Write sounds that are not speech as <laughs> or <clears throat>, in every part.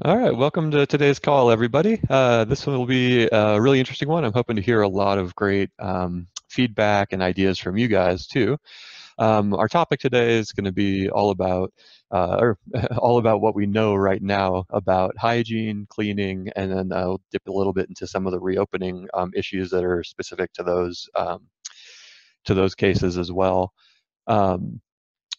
All right, welcome to today's call, everybody. Uh, this will be a really interesting one. I'm hoping to hear a lot of great um, feedback and ideas from you guys too. Um, our topic today is going to be all about, uh, or <laughs> all about what we know right now about hygiene, cleaning, and then I'll dip a little bit into some of the reopening um, issues that are specific to those um, to those cases as well. Um,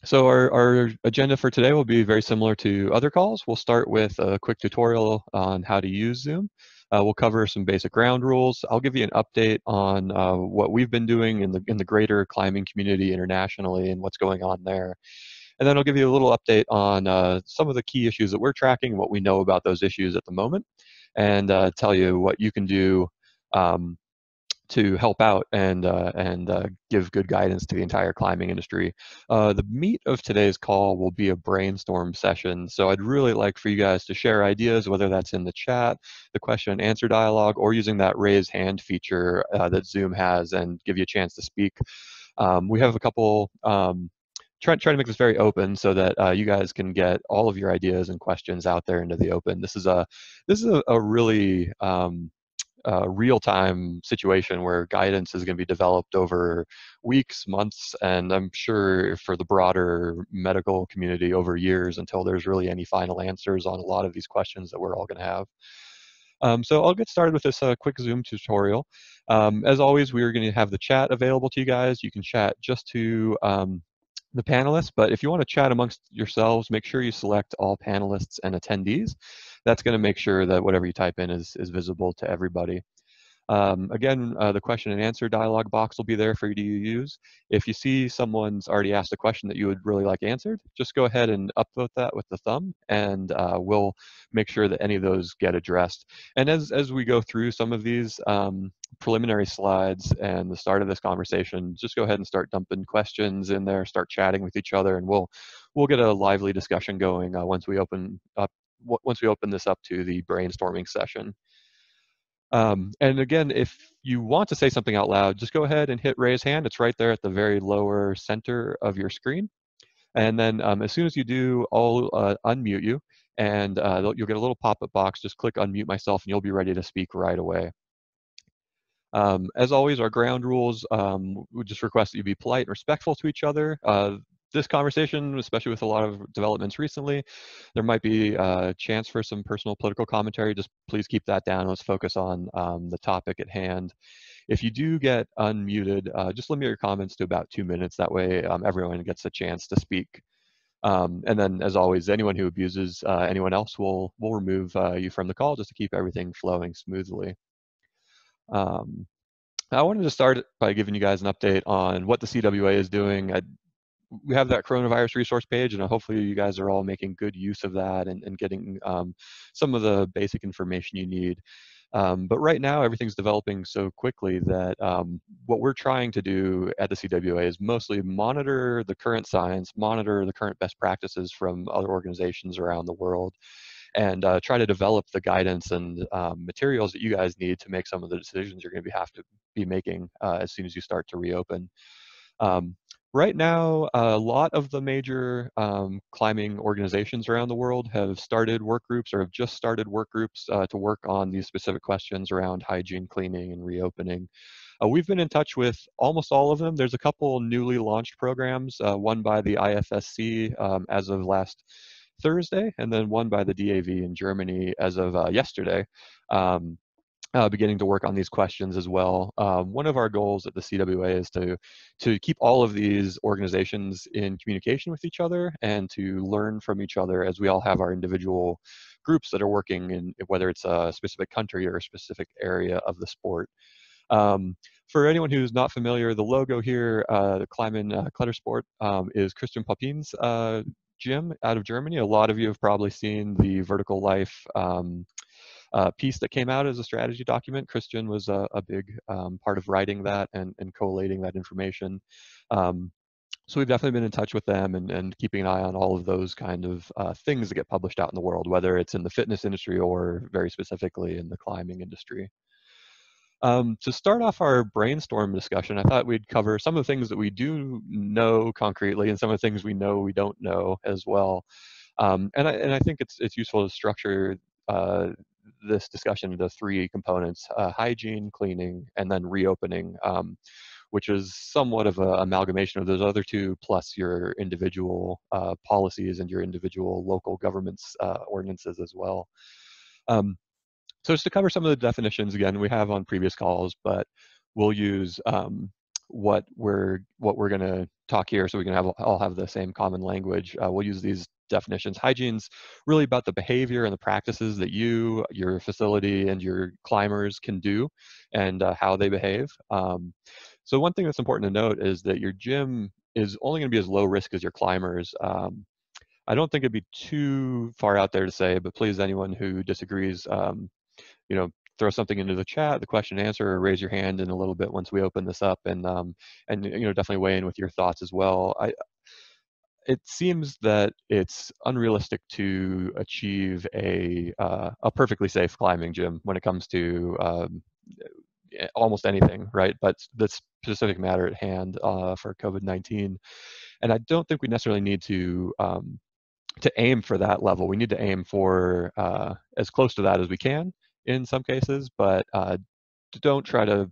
so our, our agenda for today will be very similar to other calls. We'll start with a quick tutorial on how to use Zoom. Uh, we'll cover some basic ground rules. I'll give you an update on uh, what we've been doing in the, in the greater climbing community internationally and what's going on there. And then I'll give you a little update on uh, some of the key issues that we're tracking, what we know about those issues at the moment, and uh, tell you what you can do um, to help out and uh, and uh, give good guidance to the entire climbing industry. Uh, the meat of today's call will be a brainstorm session. So I'd really like for you guys to share ideas, whether that's in the chat, the question and answer dialogue, or using that raise hand feature uh, that Zoom has and give you a chance to speak. Um, we have a couple. Um, try, try to make this very open so that uh, you guys can get all of your ideas and questions out there into the open. This is a this is a, a really um, uh, real-time situation where guidance is going to be developed over weeks, months, and I'm sure for the broader medical community over years until there's really any final answers on a lot of these questions that we're all going to have. Um, so I'll get started with this uh, quick Zoom tutorial. Um, as always, we are going to have the chat available to you guys. You can chat just to um, the panelists, but if you want to chat amongst yourselves, make sure you select all panelists and attendees. That's going to make sure that whatever you type in is, is visible to everybody. Um, again, uh, the question and answer dialog box will be there for you to use. If you see someone's already asked a question that you would really like answered, just go ahead and upvote that with the thumb, and uh, we'll make sure that any of those get addressed. And as, as we go through some of these um, preliminary slides and the start of this conversation, just go ahead and start dumping questions in there, start chatting with each other, and we'll we'll get a lively discussion going uh, once we open up once we open this up to the brainstorming session. Um, and again, if you want to say something out loud, just go ahead and hit raise hand. It's right there at the very lower center of your screen. And then um, as soon as you do, I'll uh, unmute you and uh, you'll get a little pop-up box. Just click unmute myself and you'll be ready to speak right away. Um, as always, our ground rules, um, we just request that you be polite and respectful to each other. Uh, this conversation, especially with a lot of developments recently, there might be a chance for some personal political commentary. Just please keep that down. Let's focus on um, the topic at hand. If you do get unmuted, uh, just limit your comments to about two minutes. That way um, everyone gets a chance to speak. Um, and then, as always, anyone who abuses uh, anyone else will will remove uh, you from the call just to keep everything flowing smoothly. Um, I wanted to start by giving you guys an update on what the CWA is doing. I we have that coronavirus resource page, and hopefully you guys are all making good use of that and, and getting um, some of the basic information you need. Um, but right now, everything's developing so quickly that um, what we're trying to do at the CWA is mostly monitor the current science, monitor the current best practices from other organizations around the world, and uh, try to develop the guidance and um, materials that you guys need to make some of the decisions you're going to have to be making uh, as soon as you start to reopen. Um, Right now, a lot of the major um, climbing organizations around the world have started work groups or have just started work groups uh, to work on these specific questions around hygiene, cleaning, and reopening. Uh, we've been in touch with almost all of them. There's a couple newly launched programs, uh, one by the IFSC um, as of last Thursday, and then one by the DAV in Germany as of uh, yesterday. Um, uh, beginning to work on these questions as well. Um, one of our goals at the CWA is to to keep all of these organizations in communication with each other and to learn from each other as we all have our individual groups that are working in whether it's a specific country or a specific area of the sport. Um, for anyone who's not familiar, the logo here, uh, Kleiman uh, Klettersport, um, is Christian Popin's uh, gym out of Germany. A lot of you have probably seen the Vertical Life um, uh, piece that came out as a strategy document. Christian was a, a big um, part of writing that and, and collating that information. Um, so we've definitely been in touch with them and, and keeping an eye on all of those kind of uh, things that get published out in the world, whether it's in the fitness industry or very specifically in the climbing industry. Um, to start off our brainstorm discussion, I thought we'd cover some of the things that we do know concretely and some of the things we know we don't know as well. Um, and, I, and I think it's, it's useful to structure uh, this discussion into three components, uh, hygiene, cleaning, and then reopening, um, which is somewhat of an amalgamation of those other two, plus your individual uh, policies and your individual local government's uh, ordinances as well. Um, so just to cover some of the definitions again, we have on previous calls, but we'll use um, what we're what we're going to talk here so we can have all have the same common language. Uh, we'll use these definitions. Hygiene's really about the behavior and the practices that you, your facility, and your climbers can do and uh, how they behave. Um, so one thing that's important to note is that your gym is only going to be as low risk as your climbers. Um, I don't think it'd be too far out there to say, but please, anyone who disagrees, um, you know, throw something into the chat, the question and answer, or raise your hand in a little bit once we open this up, and um, and you know, definitely weigh in with your thoughts as well. I, it seems that it's unrealistic to achieve a uh, a perfectly safe climbing gym when it comes to um, almost anything, right? But this specific matter at hand uh, for COVID-19, and I don't think we necessarily need to um, to aim for that level. We need to aim for uh, as close to that as we can in some cases, but uh, don't try to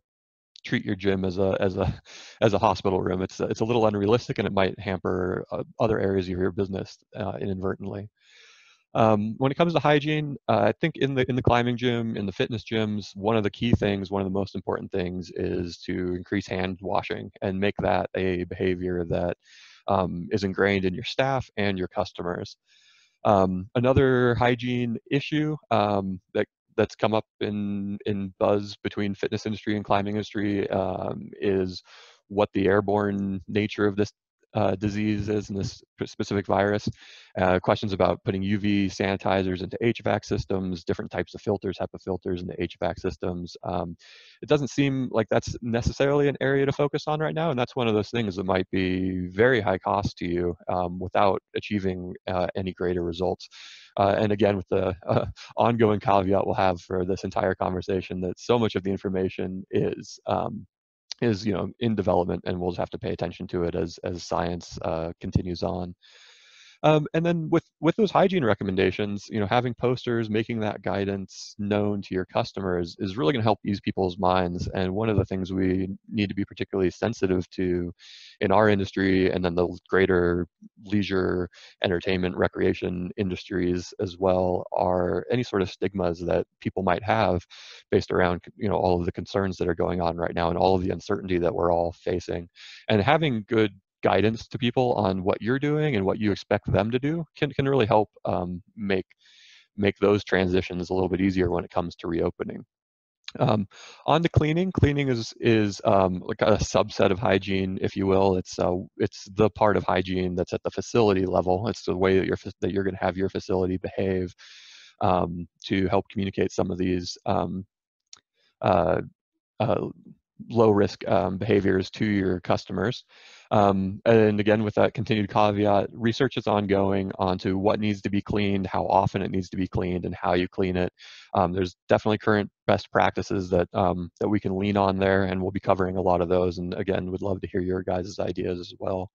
treat your gym as a as a <laughs> as a hospital room. It's it's a little unrealistic, and it might hamper uh, other areas of your business uh, inadvertently. Um, when it comes to hygiene, uh, I think in the in the climbing gym, in the fitness gyms, one of the key things, one of the most important things, is to increase hand washing and make that a behavior that um, is ingrained in your staff and your customers. Um, another hygiene issue um, that that's come up in in buzz between fitness industry and climbing industry um, is what the airborne nature of this uh, diseases and this specific virus. Uh, questions about putting UV sanitizers into HVAC systems, different types of filters, HEPA filters into HVAC systems. Um, it doesn't seem like that's necessarily an area to focus on right now, and that's one of those things that might be very high cost to you um, without achieving uh, any greater results. Uh, and again, with the uh, <laughs> ongoing caveat we'll have for this entire conversation that so much of the information is um, is you know in development and we'll just have to pay attention to it as as science uh, continues on um, and then with with those hygiene recommendations, you know, having posters, making that guidance known to your customers is really going to help ease people's minds. And one of the things we need to be particularly sensitive to in our industry, and then the greater leisure, entertainment, recreation industries as well, are any sort of stigmas that people might have based around you know all of the concerns that are going on right now and all of the uncertainty that we're all facing. And having good guidance to people on what you're doing and what you expect them to do can, can really help um, make make those transitions a little bit easier when it comes to reopening. Um, on to cleaning, cleaning is is um, like a subset of hygiene, if you will. It's uh, it's the part of hygiene that's at the facility level. It's the way that you're that you're going to have your facility behave um, to help communicate some of these um, uh, uh, low risk um, behaviors to your customers. Um, and again, with that continued caveat, research is ongoing onto what needs to be cleaned, how often it needs to be cleaned, and how you clean it. Um, there's definitely current best practices that um, that we can lean on there, and we'll be covering a lot of those. And again, would love to hear your guys' ideas as well.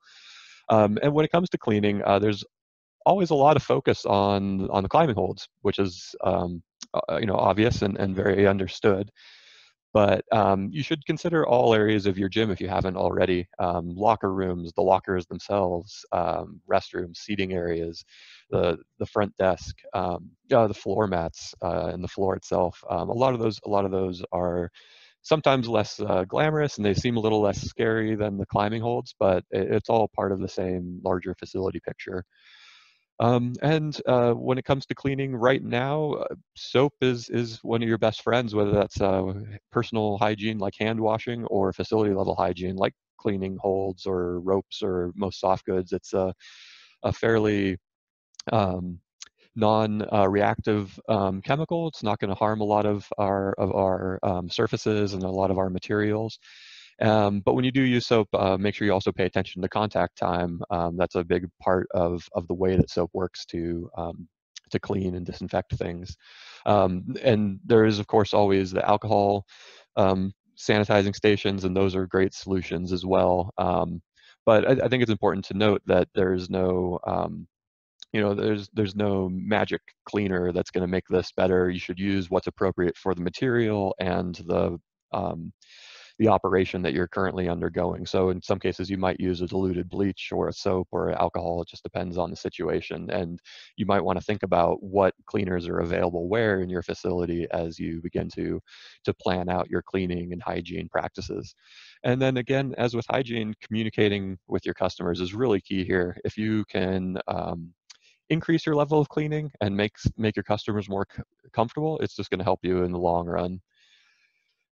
Um, and when it comes to cleaning, uh, there's always a lot of focus on on the climbing holds, which is um, uh, you know obvious and, and very understood. But um, you should consider all areas of your gym if you haven't already. Um, locker rooms, the lockers themselves, um, restrooms, seating areas, the the front desk, uh, the floor mats, uh, and the floor itself. Um, a lot of those, a lot of those are sometimes less uh, glamorous and they seem a little less scary than the climbing holds, but it's all part of the same larger facility picture. Um, and uh, when it comes to cleaning right now, uh, soap is, is one of your best friends, whether that's uh, personal hygiene like hand washing or facility level hygiene like cleaning holds or ropes or most soft goods. It's a, a fairly um, non-reactive um, chemical. It's not going to harm a lot of our of our um, surfaces and a lot of our materials. Um, but when you do use soap, uh, make sure you also pay attention to contact time. Um, that's a big part of, of the way that soap works to, um, to clean and disinfect things. Um, and there is, of course, always the alcohol um, sanitizing stations, and those are great solutions as well. But I, I, think it's important to note that there is no you know, there's there's no magic cleaner that's going to make this better. You should use what's appropriate for the material and the um, the operation that you're currently undergoing. So in some cases, you might use a diluted bleach or a soap or alcohol. It just depends on the situation. And you might want to think about what cleaners are available where in your facility as you begin to, to plan out your cleaning and hygiene practices. And then again, as with hygiene, communicating with your customers is really key here. If you can um, increase your level of cleaning and make make your customers more comfortable, it's just going to help you in the long run.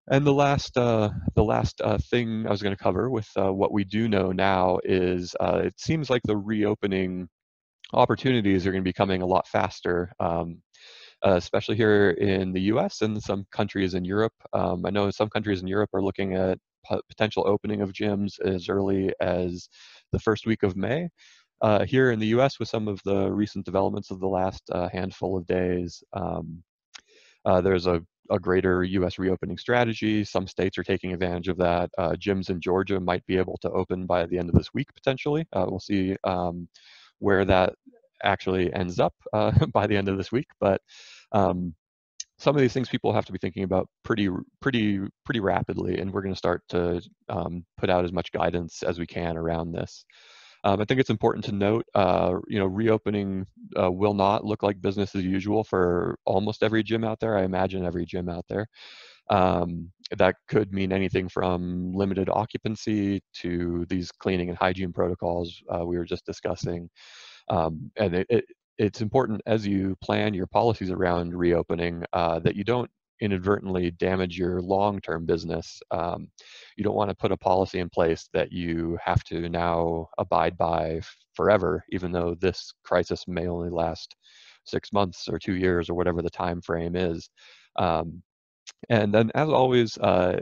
And the last, uh, the last uh, thing I was going to cover with uh, what we do know now is uh, it seems like the reopening opportunities are going to be coming a lot faster, um, uh, especially here in the U.S. and some countries in Europe. Um, I know some countries in Europe are looking at potential opening of gyms as early as the first week of May. Uh, here in the U.S., with some of the recent developments of the last handful of days, um, uh, there's a a greater U.S. reopening strategy. Some states are taking advantage of that. Uh, gyms in Georgia might be able to open by the end of this week potentially. Uh, we'll see um, where that actually ends up uh, <laughs> by the end of this week. But um, some of these things people have to be thinking about pretty, pretty, pretty rapidly, and we're going to start to um, put out as much guidance as we can around this. Um, I think it's important to note, uh, you know, reopening uh, will not look like business as usual for almost every gym out there. I imagine every gym out there. Um, that could mean anything from limited occupancy to these cleaning and hygiene protocols uh, we were just discussing. Um, and it, it, it's important as you plan your policies around reopening uh, that you don't inadvertently damage your long-term business. Um, you don't want to put a policy in place that you have to now abide by forever, even though this crisis may only last six months or two years or whatever the time frame is. Um, and then, as always, uh,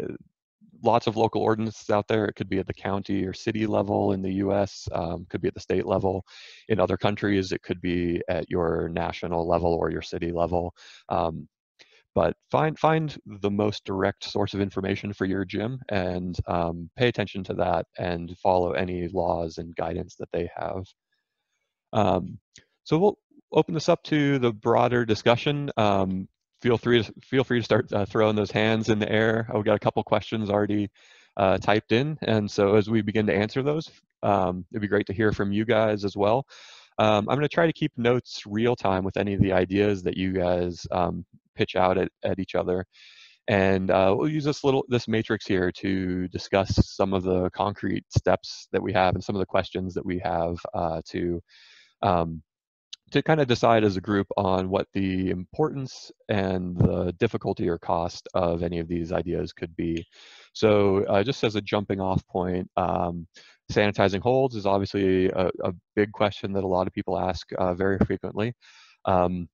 lots of local ordinances out there. It could be at the county or city level in the US, um, could be at the state level. In other countries, it could be at your national level or your city level. Um, but find find the most direct source of information for your gym and um, pay attention to that and follow any laws and guidance that they have. Um, so we'll open this up to the broader discussion. Um, feel free to feel free to start uh, throwing those hands in the air. I've got a couple questions already uh, typed in, and so as we begin to answer those, um, it'd be great to hear from you guys as well. Um, I'm going to try to keep notes real time with any of the ideas that you guys um, pitch out at, at each other. And uh, we'll use this little this matrix here to discuss some of the concrete steps that we have and some of the questions that we have uh, to um, to kind of decide as a group on what the importance and the difficulty or cost of any of these ideas could be. So uh, just as a jumping off point, um, sanitizing holds is obviously a, a, big question that a lot of people ask uh, very frequently. Um,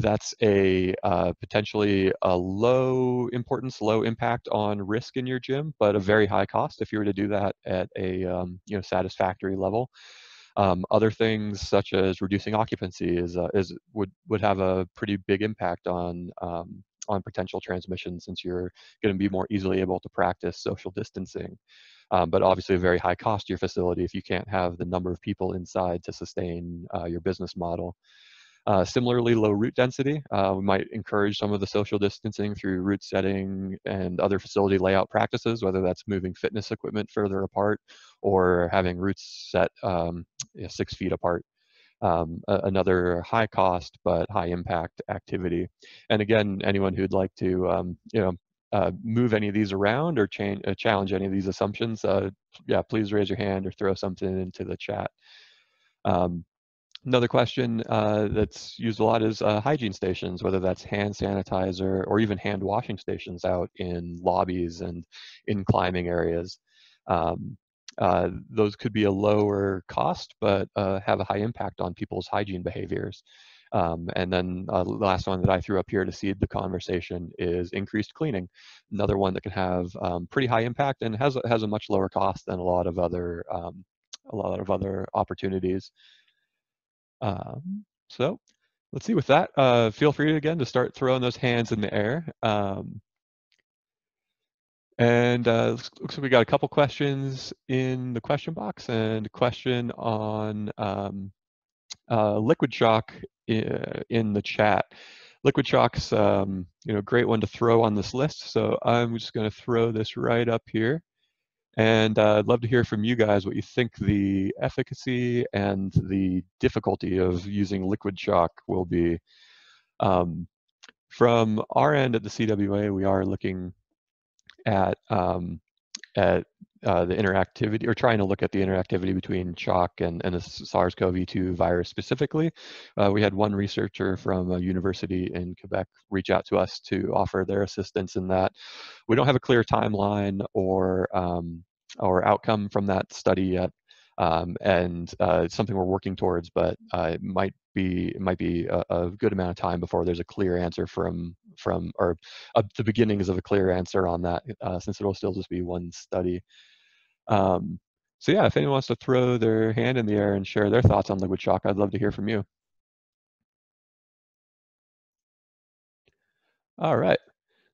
that's a uh, potentially a low importance, low impact on risk in your gym, but a very high cost if you were to do that at a um, you know satisfactory level. Um, other things such as reducing occupancy is uh, is would would have a pretty big impact on um, on potential transmission since you're going to be more easily able to practice social distancing. Um, but obviously a very high cost to your facility if you can't have the number of people inside to sustain uh, your business model. Uh, similarly, low route density. Uh, we might encourage some of the social distancing through route setting and other facility layout practices, whether that's moving fitness equipment further apart or having routes set um, six feet apart. Um, another high cost but high impact activity. And again, anyone who'd like to, um, you know, uh, move any of these around or uh, challenge any of these assumptions, uh, yeah, please raise your hand or throw something into the chat. Um, Another question uh, that's used a lot is uh, hygiene stations, whether that's hand sanitizer or even hand washing stations out in lobbies and in climbing areas. Um, uh, those could be a lower cost, but uh, have a high impact on people's hygiene behaviors. Um, and then uh, the last one that I threw up here to seed the conversation is increased cleaning. Another one that can have um, pretty high impact and has has a much lower cost than a lot of other um, a lot of other opportunities. Um, so let's see with that, uh, feel free again to start throwing those hands in the air. Um, and uh, looks, looks, like we got a couple questions in the question box and a question on um, uh, Liquid Chalk in the chat. Liquid Chalk's um, you know great one to throw on this list, so I'm just going to throw this right up here. And uh, I'd love to hear from you guys what you think the efficacy and the difficulty of using liquid chalk will be. Um, from our end at the CWA, we are looking at um, at uh, the interactivity or trying to look at the interactivity between chalk and, and the SARS-CoV-2 virus specifically. Uh, we had one researcher from a university in Quebec reach out to us to offer their assistance in that. We don't have a clear timeline or um, or outcome from that study yet, um, and uh, it's something we're working towards, but uh, it might be it might be a, a, good amount of time before there's a clear answer from from or uh, the beginnings of a clear answer on that, uh, since it'll still just be one study. Um, so yeah, if anyone wants to throw their hand in the air and share their thoughts on liquid chalk, I'd love to hear from you. All right,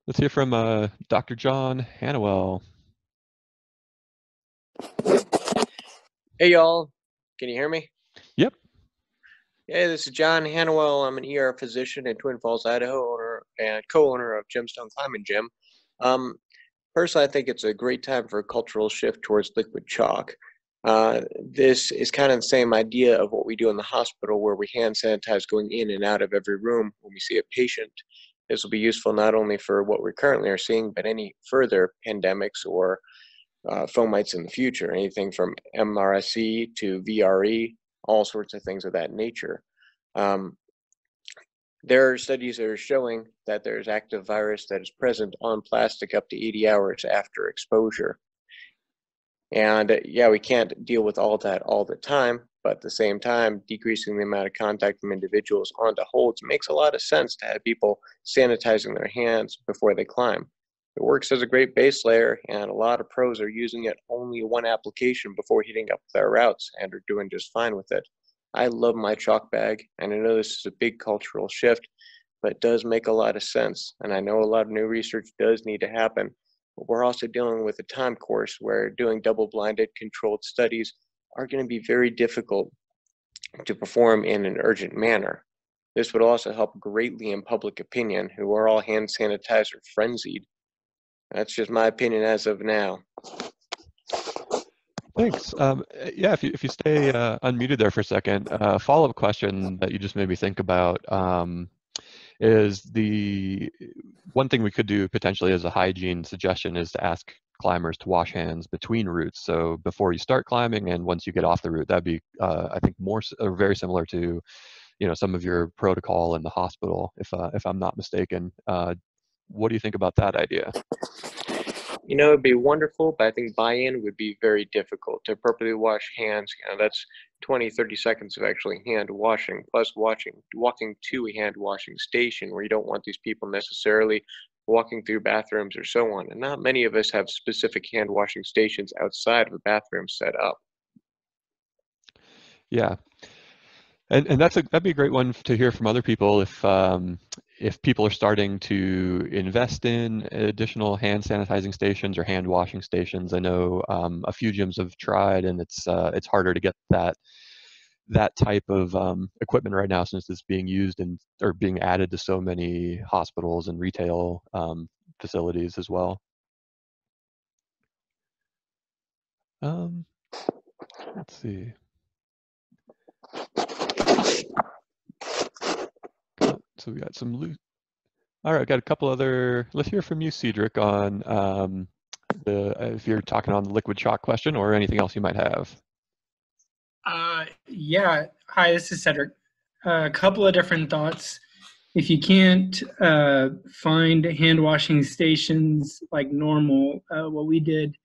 let's hear from uh, Dr. John Hannawell. Hey y'all, can you hear me? Yep. Hey, this is John Hannawell. I'm an ER physician in Twin Falls, Idaho, owner and co-owner of Gemstone Climbing Gym. Um, personally, I think it's a great time for a cultural shift towards liquid chalk. Uh, this is kind of the same idea of what we do in the hospital, where we hand sanitize going in and out of every room when we see a patient. This will be useful not only for what we currently are seeing, but any further pandemics or uh, fomites in the future, anything from MRSA to VRE, all sorts of things of that nature. Um, there are studies that are showing that there's active virus that is present on plastic up to 80 hours after exposure. And uh, yeah, we can't deal with all that all the time, but at the same time, decreasing the amount of contact from individuals onto holds makes a lot of sense to have people sanitizing their hands before they climb. It works as a great base layer, and a lot of pros are using it only one application before heating up their routes and are doing just fine with it. I love my chalk bag, and I know this is a big cultural shift, but it does make a lot of sense. And I know a lot of new research does need to happen. But we're also dealing with a time course where doing double blinded controlled studies are going to be very difficult to perform in an urgent manner. This would also help greatly in public opinion, who are all hand sanitizer frenzied that's just my opinion as of now. Thanks. Um, yeah, if you, if you stay uh, unmuted there for a second, uh, follow-up question that you just made me think about um, is the one thing we could do potentially as a hygiene suggestion is to ask climbers to wash hands between routes. So before you start climbing and once you get off the route, that'd be, uh, I think, more or very similar to, you know, some of your protocol in the hospital, if uh, if I'm not mistaken. Uh, what do you think about that idea? You know, it'd be wonderful, but I think buy-in would be very difficult to properly wash hands. You know, that's 20, 30 seconds of actually hand washing, plus watching, walking to a hand washing station where you don't want these people necessarily walking through bathrooms or so on. And not many of us have specific hand washing stations outside of a bathroom set up. Yeah. And, and that's a, that'd be a great one to hear from other people if um, if people are starting to invest in additional hand sanitizing stations or hand washing stations, I know um, a few gyms have tried, and it's uh, it's harder to get that that type of um, equipment right now since it's being used and or being added to so many hospitals and retail um, facilities as well. Um, let's see. So we got some loot. All right, got a couple other. Let's hear from you, Cedric, on um, the if you're talking on the liquid chalk question or anything else you might have. Uh, yeah. Hi, this is Cedric. Uh, a couple of different thoughts. If you can't uh, find hand washing stations like normal, uh, what we did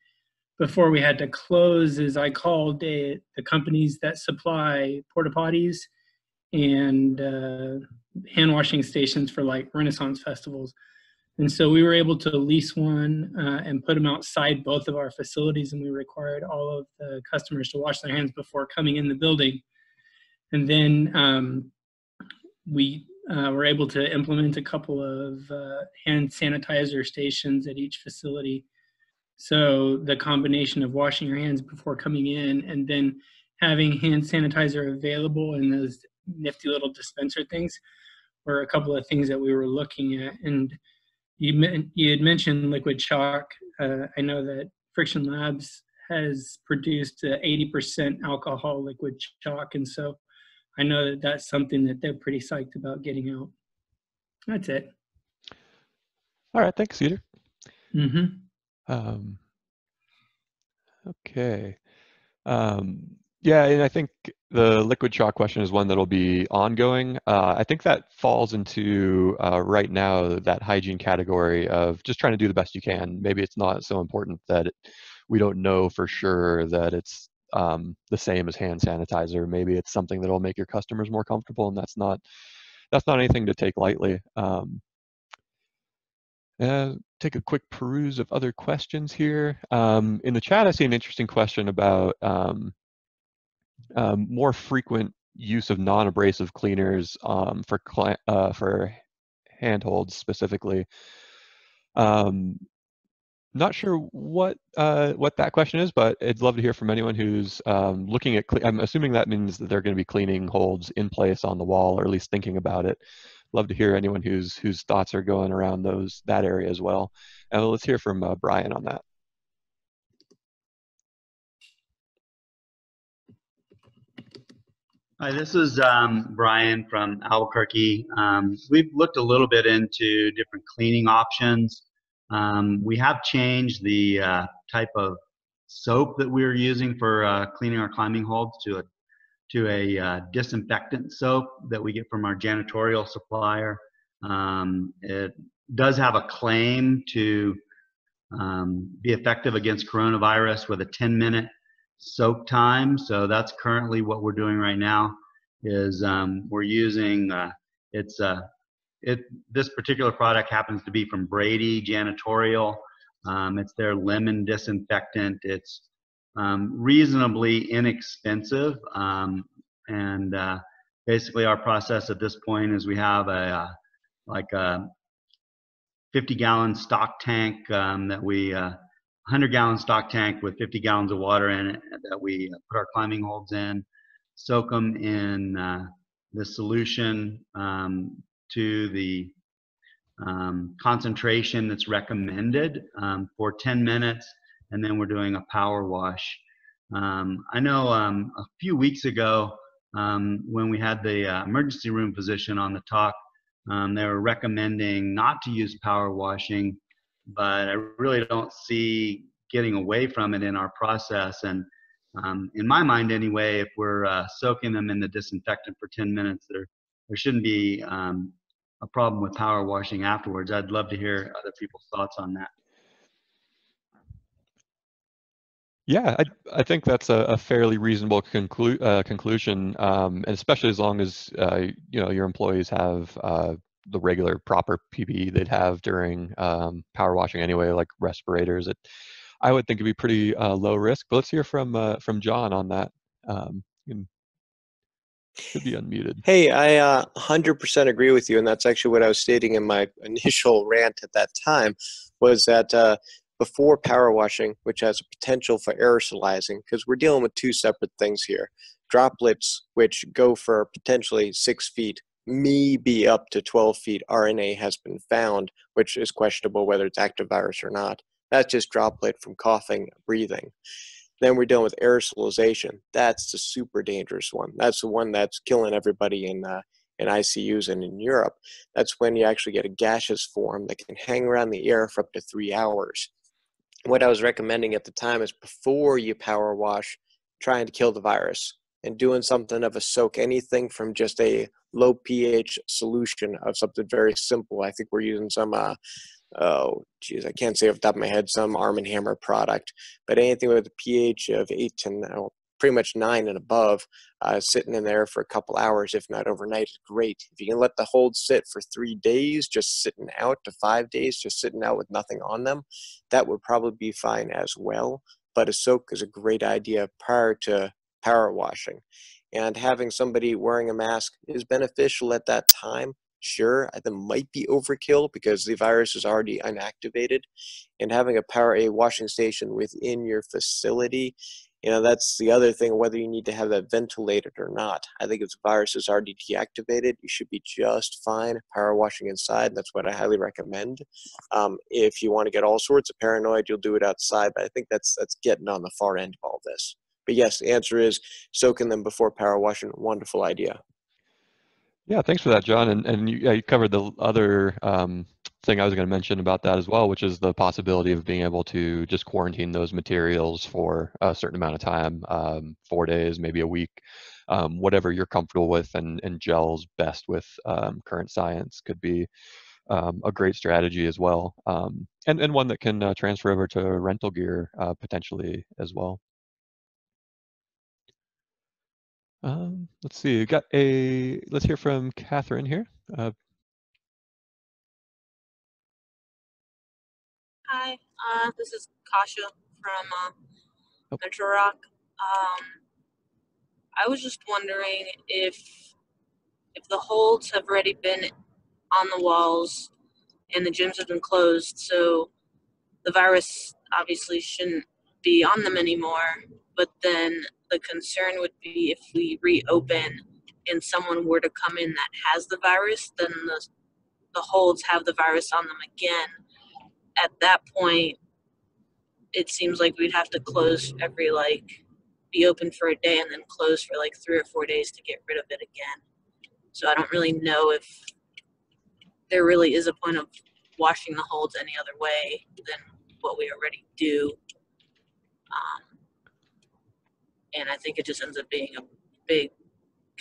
before we had to close is I called a, the companies that supply porta potties and uh, hand washing stations for like Renaissance festivals. And so we were able to lease one uh, and put them outside both of our facilities, and we required all of the customers to wash their hands before coming in the building. And then um, we uh, were able to implement a couple of uh, hand sanitizer stations at each facility. So the combination of washing your hands before coming in and then having hand sanitizer available in those nifty little dispenser things were a couple of things that we were looking at. And you you had mentioned liquid chalk. Uh, I know that Friction Labs has produced 80% alcohol liquid chalk, and so I know that that's something that they're pretty psyched about getting out. That's it. All right, thanks, Cedar. Mm-hmm. Um, okay. Um, yeah, and I think the liquid chalk question is one that'll be ongoing. Uh, I think that falls into uh, right now that hygiene category of just trying to do the best you can. Maybe it's not so important that it, we don't know for sure that it's um, the same as hand sanitizer. Maybe it's something that'll make your customers more comfortable, and that's not that's not anything to take lightly. Um, uh, take a quick peruse of other questions here. Um, in the chat, I see an interesting question about um, um, more frequent use of non-abrasive cleaners um, for uh, for handholds specifically. Um, not sure what uh, what that question is, but I'd love to hear from anyone who's um, looking at. I'm assuming that means that they're going to be cleaning holds in place on the wall, or at least thinking about it. Love to hear anyone whose whose thoughts are going around those that area as well. And let's hear from uh, Brian on that. Hi, this is um, Brian from Albuquerque. Um, we've looked a little bit into different cleaning options. Um, we have changed the uh, type of soap that we're using for uh, cleaning our climbing holds to a to a uh, disinfectant soap that we get from our janitorial supplier. Um, it does have a claim to um, be effective against coronavirus with a 10 minute soak time. So that's currently what we're doing right now. Is um, we're using uh, it's uh, it this particular product happens to be from Brady Janitorial. Um, it's their lemon disinfectant. It's um, reasonably inexpensive, um, and uh, basically our process at this point is we have a uh, like a 50 gallon stock tank um, that we uh, 100 gallon stock tank with 50 gallons of water in it that we put our climbing holds in, soak them in uh, the solution um, to the um, concentration that's recommended um, for 10 minutes, and then we're doing a power wash. Um, I know um, a few weeks ago um, when we had the uh, emergency room physician on the talk, they were recommending not to use power washing but I really don't see getting away from it in our process. And um, in my mind, anyway, if we're uh, soaking them in the disinfectant for 10 minutes, there there shouldn't be um, a problem with power washing afterwards. I'd love to hear other people's thoughts on that. Yeah, I, I think that's a, a fairly reasonable conclu- uh, conclusion, um, and especially as long as uh, you know your employees have uh, the regular proper PPE they'd have during um, power washing anyway, like respirators. It, I would think it'd be pretty uh, low risk. But let's hear from uh, from John on that. Um, should be unmuted. Hey, I uh, 100% agree with you, and that's actually what I was stating in my initial rant at that time, was that uh, before power washing, which has a potential for aerosolizing, because we're dealing with two separate things here. Droplets, which go for potentially six feet maybe up to 12 feet RNA has been found, which is questionable whether it's active virus or not. That's just droplet from coughing, breathing. Then we're dealing with aerosolization. That's the super dangerous one. That's the one that's killing everybody in uh, in ICUs and in Europe. That's when you actually get a gaseous form that can hang around the air for up to three hours. What I was recommending at the time is before you power wash, trying to kill the virus and doing something of a soak, anything from just a low pH solution of something very simple. I think we're using some, uh, oh, geez, I can't say off the top of my head, some Arm & Hammer product, but anything with a pH of 8 to pretty much 9 and above, uh, sitting in there for a couple hours, if not overnight, is great. If you can let the hold sit for three days, just sitting out to five days, just sitting out with nothing on them, that would probably be fine as well. But a soak is a great idea prior to power washing. And having somebody wearing a mask is beneficial at that time. Sure, that might be overkill because the virus is already inactivated. And having a power a washing station within your facility you know, that's the other thing, whether you need to have that ventilated or not. I think if the virus is already deactivated, you should be just fine power washing inside. That's what I highly recommend. Um, if you want to get all sorts of paranoid, you'll do it outside, but I think that's that's getting on the far end of all this. But yes, the answer is soaking them before power washing. Wonderful idea. Yeah, thanks for that, John. And and you, yeah, you covered the other um, thing I was going to mention about that as well, which is the possibility of being able to just quarantine those materials for a certain amount of time, um, four days, maybe a week, um, whatever you're comfortable with and, and gels best with um, current science could be um, a great strategy as well. Um, and, and one that can uh, transfer over to rental gear uh, potentially as well. Um, let's see, we got a, let's hear from Catherine here. Uh, Hi, uh, this is Kasha from uh, Oh. Metro Rock. Um, I was just wondering if if the holds have already been on the walls and the gyms have been closed, so the virus obviously shouldn't be on them anymore. But then the concern would be if we reopen and someone were to come in that has the virus, then the the holds have the virus on them again at that point, it seems like we'd have to close every like be open for a day and then close for like three or four days to get rid of it again. So I don't really know if there really is a point of washing the holds any other way than what we already do. Um, and I think it just ends up being a big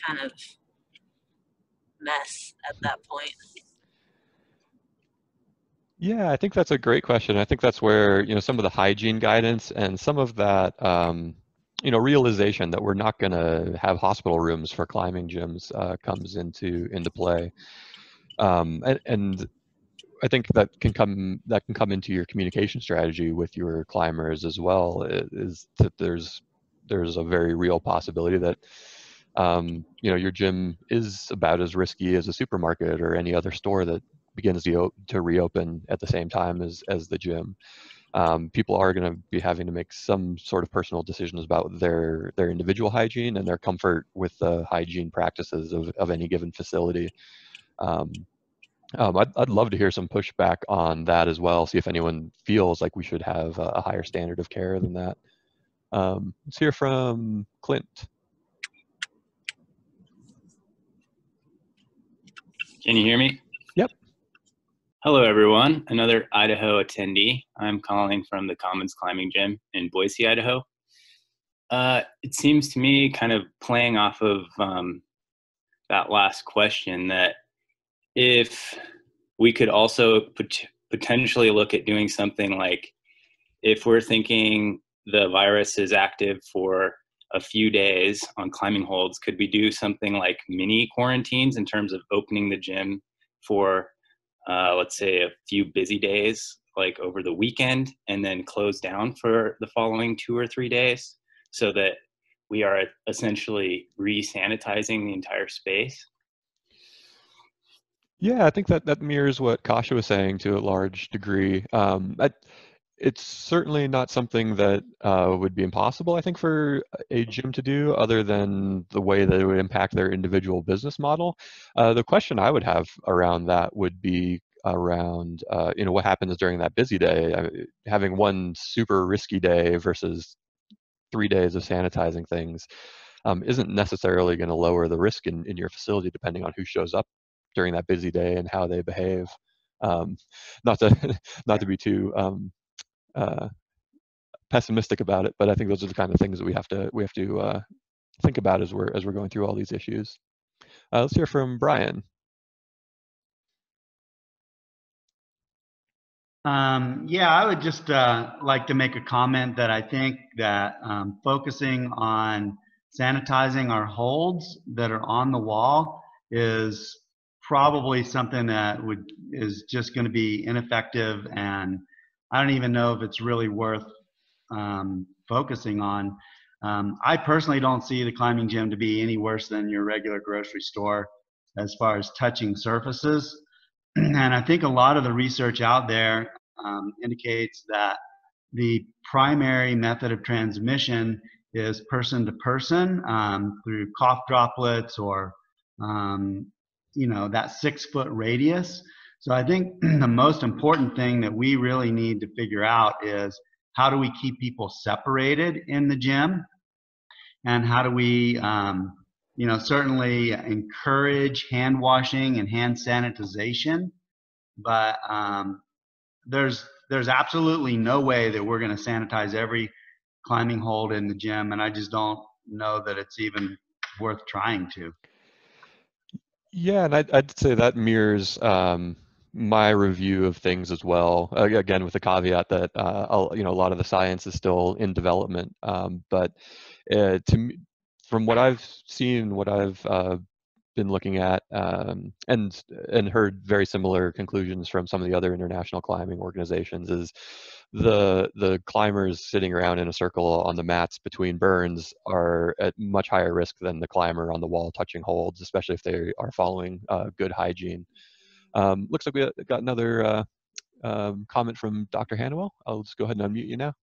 kind of mess at that point. Yeah, I think that's a great question. I think that's where, you know, some of the hygiene guidance and some of that, um, you know, realization that we're not going to have hospital rooms for climbing gyms uh, comes into into play. Um, and, and I think that can come that can come into your communication strategy with your climbers as well. Is that there's there's a very real possibility that um, you know your gym is about as risky as a supermarket or any other store that begins to, to reopen at the same time as as the gym. Um, people are going to be having to make some sort of personal decisions about their their individual hygiene and their comfort with the hygiene practices of, of any given facility. Um, um, I'd, I'd love to hear some pushback on that as well. See if anyone feels like we should have a, a higher standard of care than that. Um, let's hear from Clint. Can you hear me? Yep. Hello, everyone. Another Idaho attendee. I'm calling from the Commons Climbing Gym in Boise, Idaho. Uh, it seems to me, kind of playing off of um, that last question, that if we could also pot- potentially look at doing something like if we're thinking the virus is active for a few days on climbing holds, could we do something like mini quarantines in terms of opening the gym for, uh, let's say, a few busy days, like over the weekend, and then close down for the following two or three days so that we are essentially re sanitizing the entire space? Yeah, I think that that mirrors what Kasha was saying to a large degree. Um, I, it's certainly not something that uh, would be impossible, I think, for a gym to do, other than the way that it would impact their individual business model. Uh, the question I would have around that would be around, uh, you know, what happens during that busy day. I, having one super risky day versus three days of sanitizing things um, isn't necessarily going to lower the risk in, in your facility, depending on who shows up during that busy day and how they behave. Um, not to <laughs> not to be too um, uh, pessimistic about it, but I think those are the kind of things that we have to we have to uh, think about as we're as we're going through all these issues. Uh, let's hear from Brian. Um, yeah, I would just uh, like to make a comment that I think that um, focusing on sanitizing our holds that are on the wall is probably something that would is just going to be ineffective, and I don't even know if it's really worth um, focusing on. Um, I personally don't see the climbing gym to be any worse than your regular grocery store as far as touching surfaces <clears throat> and I think a lot of the research out there um, indicates that the primary method of transmission is person to person um, through cough droplets or um, you know that six foot radius. So I think <clears throat> the most important thing that we really need to figure out is how do we keep people separated in the gym, and how do we um, you know certainly encourage hand washing and hand sanitization, but um, there's there's absolutely no way that we're going to sanitize every climbing hold in the gym, and I just don't know that it's even worth trying to. Yeah, and I'd, I'd say that mirrors um, my review of things as well. Again, with the caveat that uh, you know a lot of the science is still in development, um, but uh, to me, from what I've seen, what I've uh, been looking at um, and and heard very similar conclusions from some of the other international climbing organizations is the the climbers sitting around in a circle on the mats between burns are at much higher risk than the climber on the wall touching holds, especially if they are following uh, good hygiene. Um, looks like we got another uh, um, comment from Dr. Hannawell. I'll just go ahead and unmute you now.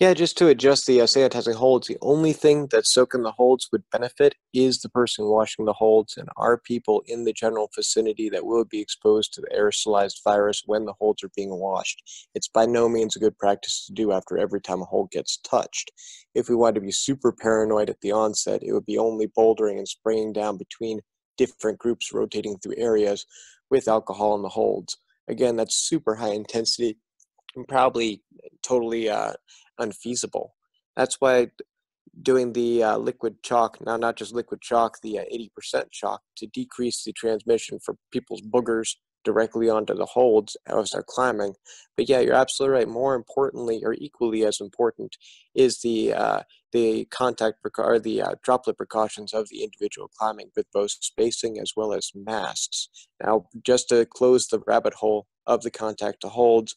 Yeah, just to adjust the uh, sanitizing holds, the only thing that soaking the holds would benefit is the person washing the holds and are people in the general vicinity that will be exposed to the aerosolized virus when the holds are being washed. It's by no means a good practice to do after every time a hold gets touched. If we wanted to be super paranoid at the onset, it would be only bouldering and spraying down between different groups rotating through areas with alcohol in the holds. Again, that's super high intensity and probably totally uh, unfeasible. That's why doing the uh, liquid chalk, now not just liquid chalk, the uh, 80% chalk to decrease the transmission for people's boogers directly onto the holds as they're climbing. But yeah, you're absolutely right. More importantly, or equally as important, is the uh, the contact or the uh, droplet precautions of the individual climbing with both spacing as well as masks. Now, just to close the rabbit hole of the contact to holds,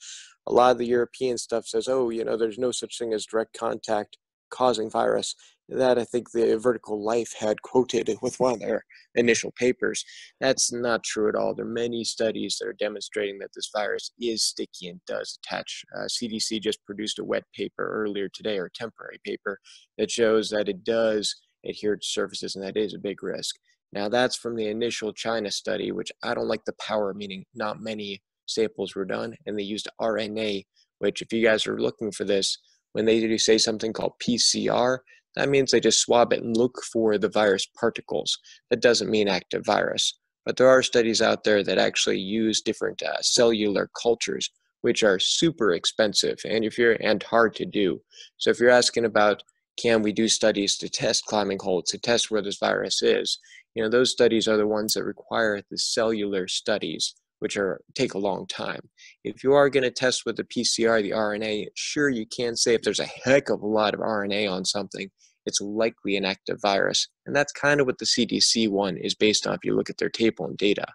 a lot of the European stuff says, oh, you know, there's no such thing as direct contact causing virus. That I think the Vertical Life had quoted <laughs> with one of their initial papers. That's not true at all. There are many studies that are demonstrating that this virus is sticky and does attach. Uh, CDC just produced a wet paper earlier today, or a temporary paper, that shows that it does adhere to surfaces, and that is a big risk. Now, that's from the initial China study, which I don't like the power, meaning not many samples were done, and they used RNA, which, if you guys are looking for this, when they do say something called PCR, that means they just swab it and look for the virus particles. That doesn't mean active virus. But there are studies out there that actually use different uh, cellular cultures, which are super expensive and if you're and hard to do. So if you're asking about can we do studies to test climbing holds, to test where this virus is, you know, those studies are the ones that require the cellular studies which are take a long time. If you are going to test with the PCR, the RNA, sure you can say if there's a heck of a lot of RNA on something, it's likely an active virus. And that's kind of what the CDC one is based on if you look at their table and data.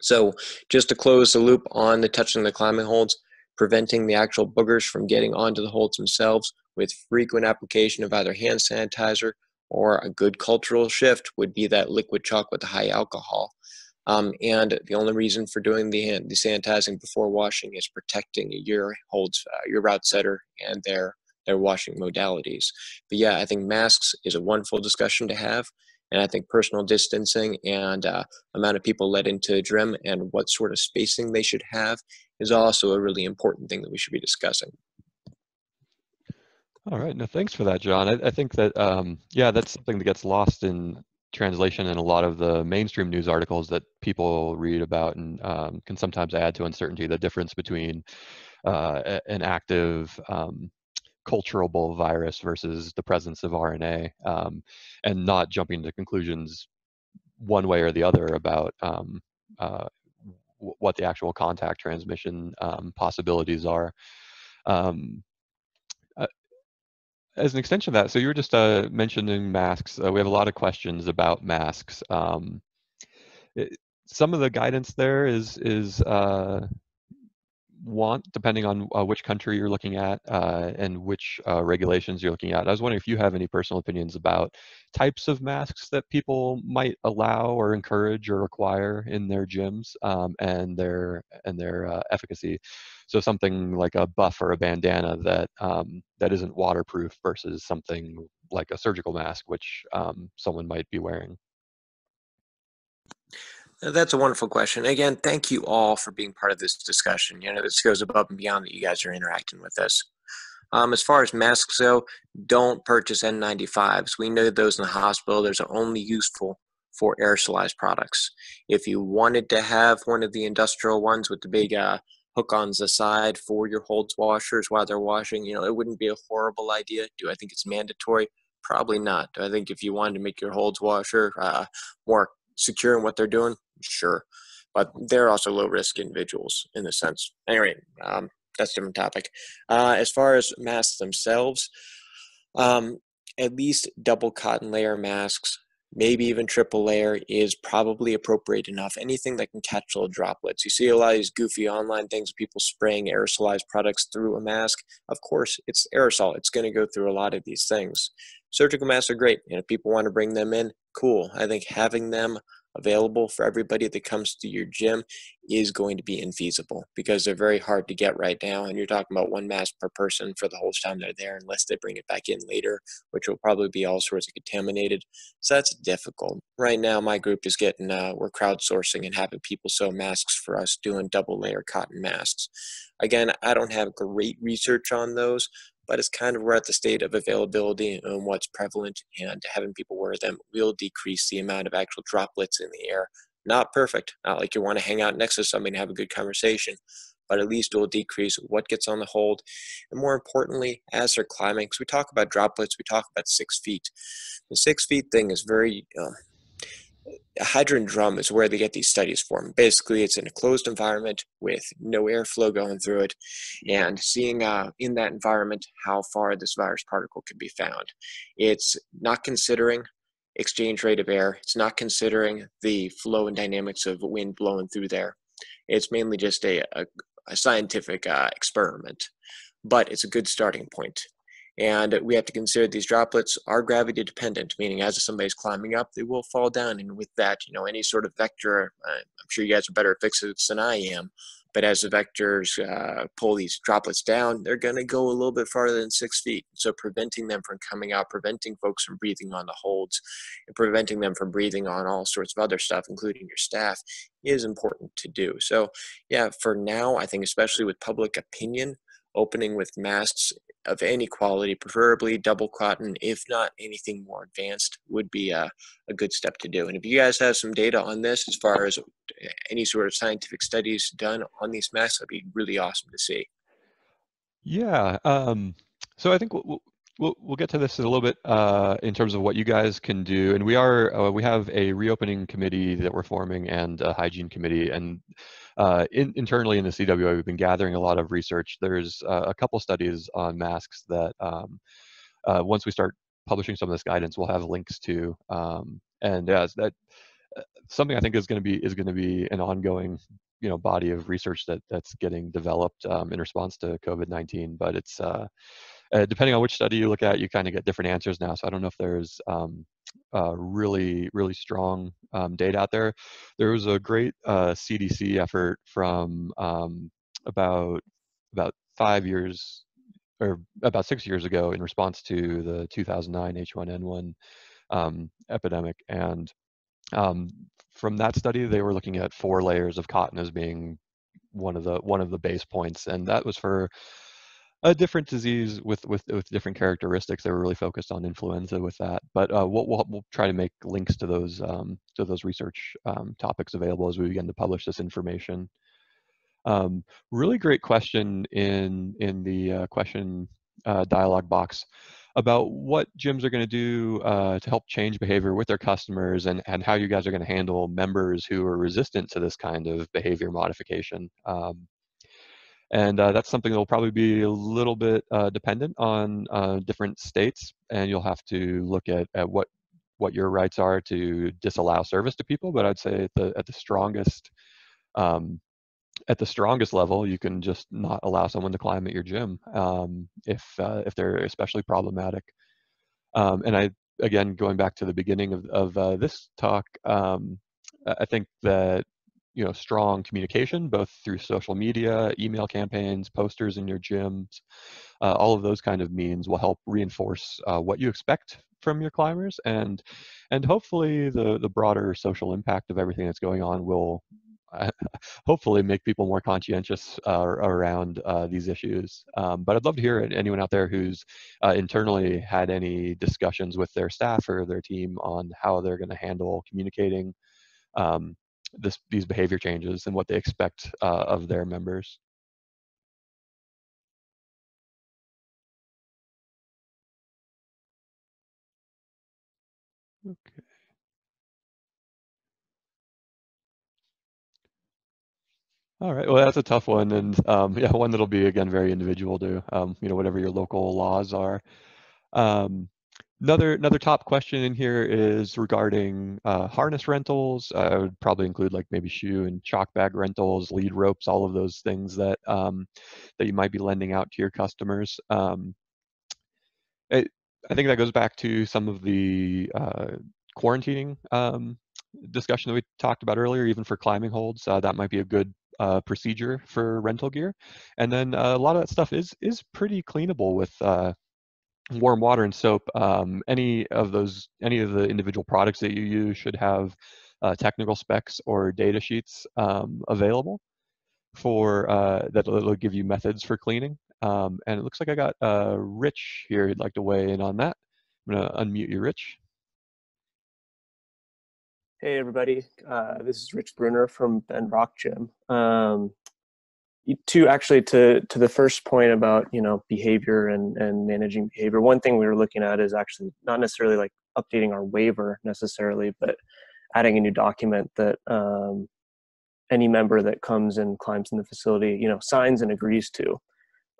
So just to close the loop on the touching the climbing holds, preventing the actual boogers from getting onto the holds themselves with frequent application of either hand sanitizer or a good cultural shift would be that liquid chalk with the high alcohol. Um, and the only reason for doing the, the sanitizing before washing is protecting your holds, uh, your route setter and their, their washing modalities. But yeah, I think masks is a wonderful discussion to have. And I think personal distancing and uh, amount of people let into a DRIM and what sort of spacing they should have is also a really important thing that we should be discussing. All right, no, thanks for that, John. I, I think that, um, yeah, that's something that gets lost in translation in a lot of the mainstream news articles that people read about and um, can sometimes add to uncertainty the difference between uh, an active um, culturable virus versus the presence of RNA um, and not jumping to conclusions one way or the other about um, uh, what the actual contact transmission um, possibilities are. Um, as an extension of that, so you were just uh, mentioning masks. Uh, we have a lot of questions about masks. Um, it, some of the guidance there is is uh, want, depending on uh, which country you're looking at uh, and which uh, regulations you're looking at. I was wondering if you have any personal opinions about types of masks that people might allow or encourage or require in their gyms um, and their and their efficacy. So something like a buff or a bandana that um, that isn't waterproof versus something like a surgical mask, which um, someone might be wearing. Uh, That's a wonderful question. Again, thank you all for being part of this discussion. You know, this goes above and beyond that you guys are interacting with us. Um, as far as masks go, don't purchase N95s. We know those in the hospital, those are only useful for aerosolized products. If you wanted to have one of the industrial ones with the big uh, hook on the side for your holds washers while they're washing, you know, it wouldn't be a horrible idea. Do I think it's mandatory? Probably not. Do I think if you wanted to make your holds washer uh, more secure in what they're doing, sure. But they're also low risk individuals in the sense. Anyway, um, that's a different topic. Uh, as far as masks themselves, um, at least double cotton layer masks, maybe even triple layer, is probably appropriate enough. Anything that can catch little droplets. You see a lot of these goofy online things, people spraying aerosolized products through a mask. Of course, it's aerosol. It's going to go through a lot of these things. Surgical masks are great, and if people want to bring them in, cool. I think having them available for everybody that comes to your gym is going to be infeasible because they're very hard to get right now. And you're talking about one mask per person for the whole time they're there, unless they bring it back in later, which will probably be all sorts of contaminated. So that's difficult. Right now, my group is getting, uh, we're crowdsourcing and having people sew masks for us, doing double layer cotton masks. Again, I don't have great research on those, but it's kind of we're at the state of availability and what's prevalent, and having people wear them will decrease the amount of actual droplets in the air. Not perfect, not like you want to hang out next to somebody and have a good conversation, but at least it will decrease what gets on the hold. And more importantly, as they're climbing, because we talk about droplets, we talk about six feet. The six feet thing is very, uh, a hydrogen drum is where they get these studies from. Basically, it's in a closed environment with no airflow going through it, and seeing uh, in that environment how far this virus particle can be found. It's not considering exchange rate of air. It's not considering the flow and dynamics of wind blowing through there. It's mainly just a, a, a scientific uh, experiment, but it's a good starting point. And we have to consider these droplets are gravity dependent, meaning as somebody's climbing up, they will fall down. And with that, you know, any sort of vector, uh, I'm sure you guys are better at physics than I am, but as the vectors uh, pull these droplets down, they're going to go a little bit farther than six feet. So preventing them from coming out, preventing folks from breathing on the holds, and preventing them from breathing on all sorts of other stuff, including your staff, is important to do. So, yeah, for now, I think especially with public opinion, opening with masks of any quality, preferably double cotton, if not anything more advanced, would be a, a good step to do. And if you guys have some data on this, as far as any sort of scientific studies done on these masks, that'd be really awesome to see. Yeah. Um, so I think we'll, we'll, get to this in a little bit uh, in terms of what you guys can do. And we are uh, we have a reopening committee that we're forming and a hygiene committee. And uh, in, internally in the CWA, we've been gathering a lot of research. There's uh, a couple studies on masks that um, uh, once we start publishing some of this guidance, we'll have links to. Um, and yeah, that uh, something I think is going to be is going to be an ongoing you know body of research that that's getting developed um, in response to COVID-19. But it's uh, uh, depending on which study you look at, you kind of get different answers now. So I don't know if there's um, uh, really really strong um, data out there. There was a great uh, CDC effort from um, about about five years or about six years ago in response to the 2009 H1N1 um, epidemic, and um, from that study, they were looking at four layers of cotton as being one of the one of the base points, and that was for a different disease with with with different characteristics. They were really focused on influenza with that, but uh, we'll, we'll, we'll try to make links to those um, to those research um, topics available as we begin to publish this information. Um, really great question in in the uh, question uh, dialog box about what gyms are going to do uh, to help change behavior with their customers and, and how you guys are going to handle members who are resistant to this kind of behavior modification. Um, and uh, that's something that will probably be a little bit uh, dependent on uh, different states, and you'll have to look at, at what what your rights are to disallow service to people. But I'd say at the at the strongest um, at the strongest level, you can just not allow someone to climb at your gym um, if uh, if they're especially problematic. Um, and I again going back to the beginning of of uh, this talk, um, I think that you know strong communication both through social media, email campaigns, posters in your gyms, uh, all of those kind of means will help reinforce uh, what you expect from your climbers and and hopefully the the broader social impact of everything that's going on will <laughs> hopefully make people more conscientious uh, around uh, these issues. Um, but I'd love to hear anyone out there who's uh, internally had any discussions with their staff or their team on how they're going to handle communicating um, this, these behavior changes and what they expect uh, of their members. Okay. All right. Well, that's a tough one, and um, <laughs> yeah, one that'll be again very individual to um, you know whatever your local laws are. Um, another another top question in here is regarding uh, harness rentals. I would probably include like maybe shoe and chalk bag rentals, lead ropes, all of those things that um, that you might be lending out to your customers. Um, it, I think that goes back to some of the uh, quarantining um, discussion that we talked about earlier, even for climbing holds, uh, that might be a good uh, procedure for rental gear. And then uh, a lot of that stuff is is pretty cleanable with uh, warm water and soap. Um, any of those, any of the individual products that you use should have uh, technical specs or data sheets um, available for uh, that will give you methods for cleaning. Um, and it looks like I got uh, Rich here who'd like to weigh in on that. I'm gonna unmute you, Rich. Hey everybody, uh, this is Rich Bruner from Bend Rock Gym. Um, to actually to to the first point about you know behavior and and managing behavior, one thing we were looking at is actually not necessarily like updating our waiver necessarily, but adding a new document that um, any member that comes and climbs in the facility, you know, signs and agrees to.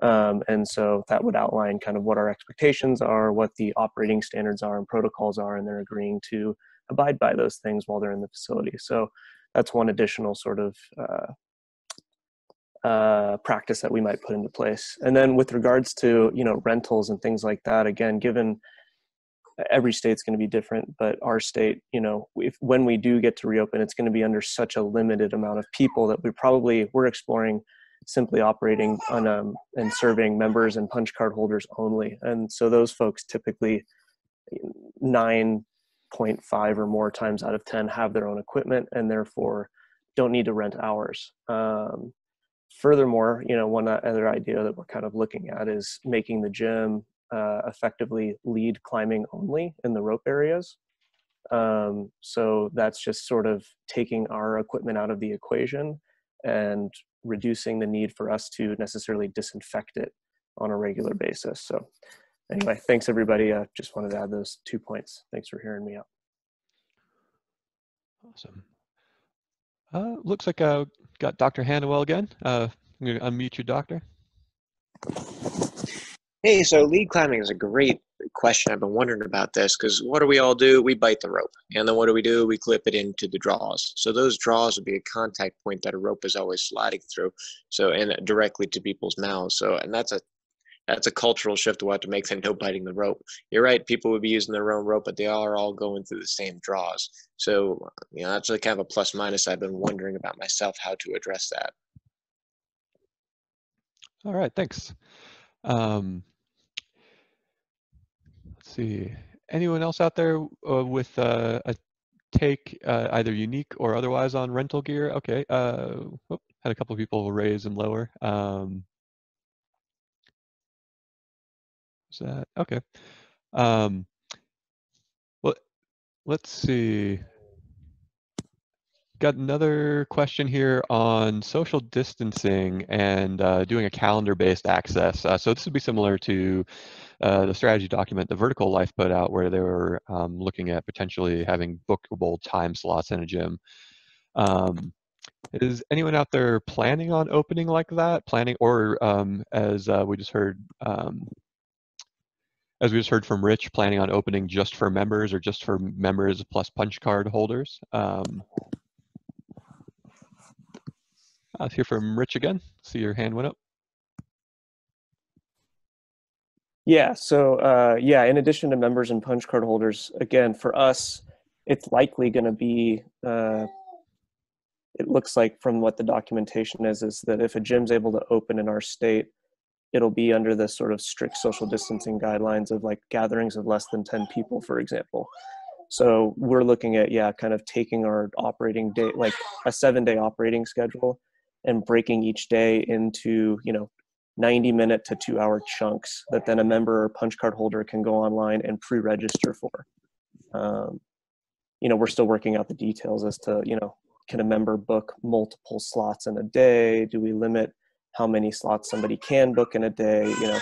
Um, and so that would outline kind of what our expectations are, what the operating standards are and protocols are, and they're agreeing to abide by those things while they're in the facility. So that's one additional sort of uh, uh, practice that we might put into place. And then with regards to you know rentals and things like that, again, given every state's going to be different, but our state, you know, if when we do get to reopen, it's going to be under such a limited amount of people that we probably we're exploring simply operating on um, and serving members and punch card holders only. And so those folks typically nine 0.5 or more times out of 10 have their own equipment and therefore don't need to rent ours. Um, furthermore, you know, one other idea that we're kind of looking at is making the gym uh, effectively lead climbing only in the rope areas. Um, so that's just sort of taking our equipment out of the equation and reducing the need for us to necessarily disinfect it on a regular basis. So anyway, thanks everybody. Uh, just wanted to add those two points. Thanks for hearing me out. Awesome. Uh, looks like I uh, got Dr. Hannawell again. Uh, I'm going to unmute you, doctor. Hey, so lead climbing is a great question. I've been wondering about this because what do we all do? We bite the rope. And then what do we do? We clip it into the draws. So those draws would be a contact point that a rope is always sliding through. So, and directly to people's mouths. So, and that's a that's a cultural shift we'll have to make that no biting the rope. You're right, people would be using their own rope, but they are all going through the same draws. So, you know, that's like kind of a plus minus I've been wondering about myself how to address that. All right, thanks. Um, let's see. Anyone else out there uh, with uh, a take, uh, either unique or otherwise, on rental gear? Okay. Uh, whoop, had a couple of people raise and lower. Um, Is that okay? Um, well, let's see. Got another question here on social distancing and uh, doing a calendar-based access. Uh, so this would be similar to uh, the strategy document the Vertical Life put out, where they were um, looking at potentially having bookable time slots in a gym. Um, is anyone out there planning on opening like that? Planning, or um, as uh, we just heard, um, as we just heard from Rich, planning on opening just for members or just for members plus punch card holders. Um, Let's hear from Rich again. See your hand went up. Yeah, so uh, yeah, in addition to members and punch card holders, again, for us, it's likely going to be, uh, it looks like from what the documentation is, is that if a gym's able to open in our state, it'll be under the sort of strict social distancing guidelines of like gatherings of less than 10 people, for example. So we're looking at, yeah, kind of taking our operating day, like a seven day operating schedule and breaking each day into, you know, 90 minute to two hour chunks that then a member or punch card holder can go online and pre-register for. Um, you know, we're still working out the details as to, you know, can a member book multiple slots in a day? Do we limit how many slots somebody can book in a day? You know,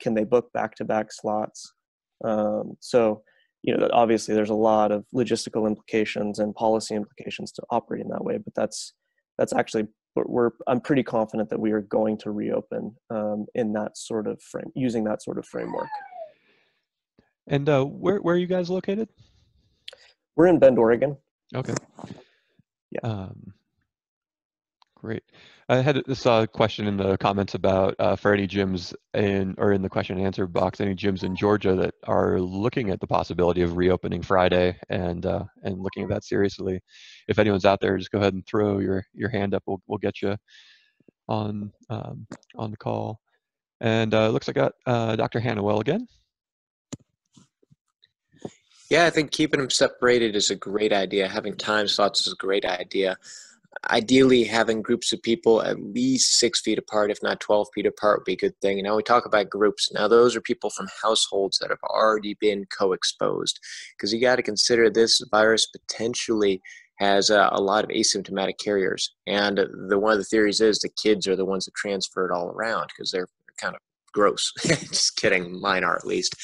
can they book back-to-back slots? Um, so, you know, obviously there's a lot of logistical implications and policy implications to operating that way, but that's that's actually but we're I'm pretty confident that we are going to reopen um, in that sort of frame, using that sort of framework. And uh, where where are you guys located? We're in Bend, Oregon. Okay. Yeah. Um, great. I had this uh, question in the comments about uh, for any gyms in or in the question and answer box, any gyms in Georgia that are looking at the possibility of reopening Friday and uh, and looking at that seriously. If anyone's out there, just go ahead and throw your your hand up. We'll we'll get you on um, on the call. And uh, looks like I got uh, Dr. Hannawell again. Yeah, I think keeping them separated is a great idea. Having time slots is a great idea ideally having groups of people at least six feet apart if not 12 feet apart would be a good thing. Now we talk about groups. Now those are people from households that have already been co-exposed because you got to consider this virus potentially has a lot of asymptomatic carriers and the one of the theories is the kids are the ones that transfer it all around because they're kind of gross. <laughs> Just kidding, mine are at least.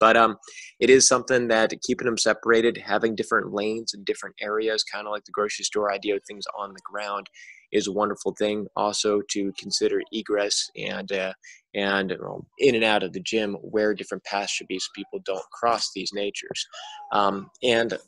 But um, it is something that keeping them separated, having different lanes and different areas, kind of like the grocery store idea of things on the ground, is a wonderful thing. Also to consider egress and uh, and well, in and out of the gym where different paths should be so people don't cross these natures. Um, and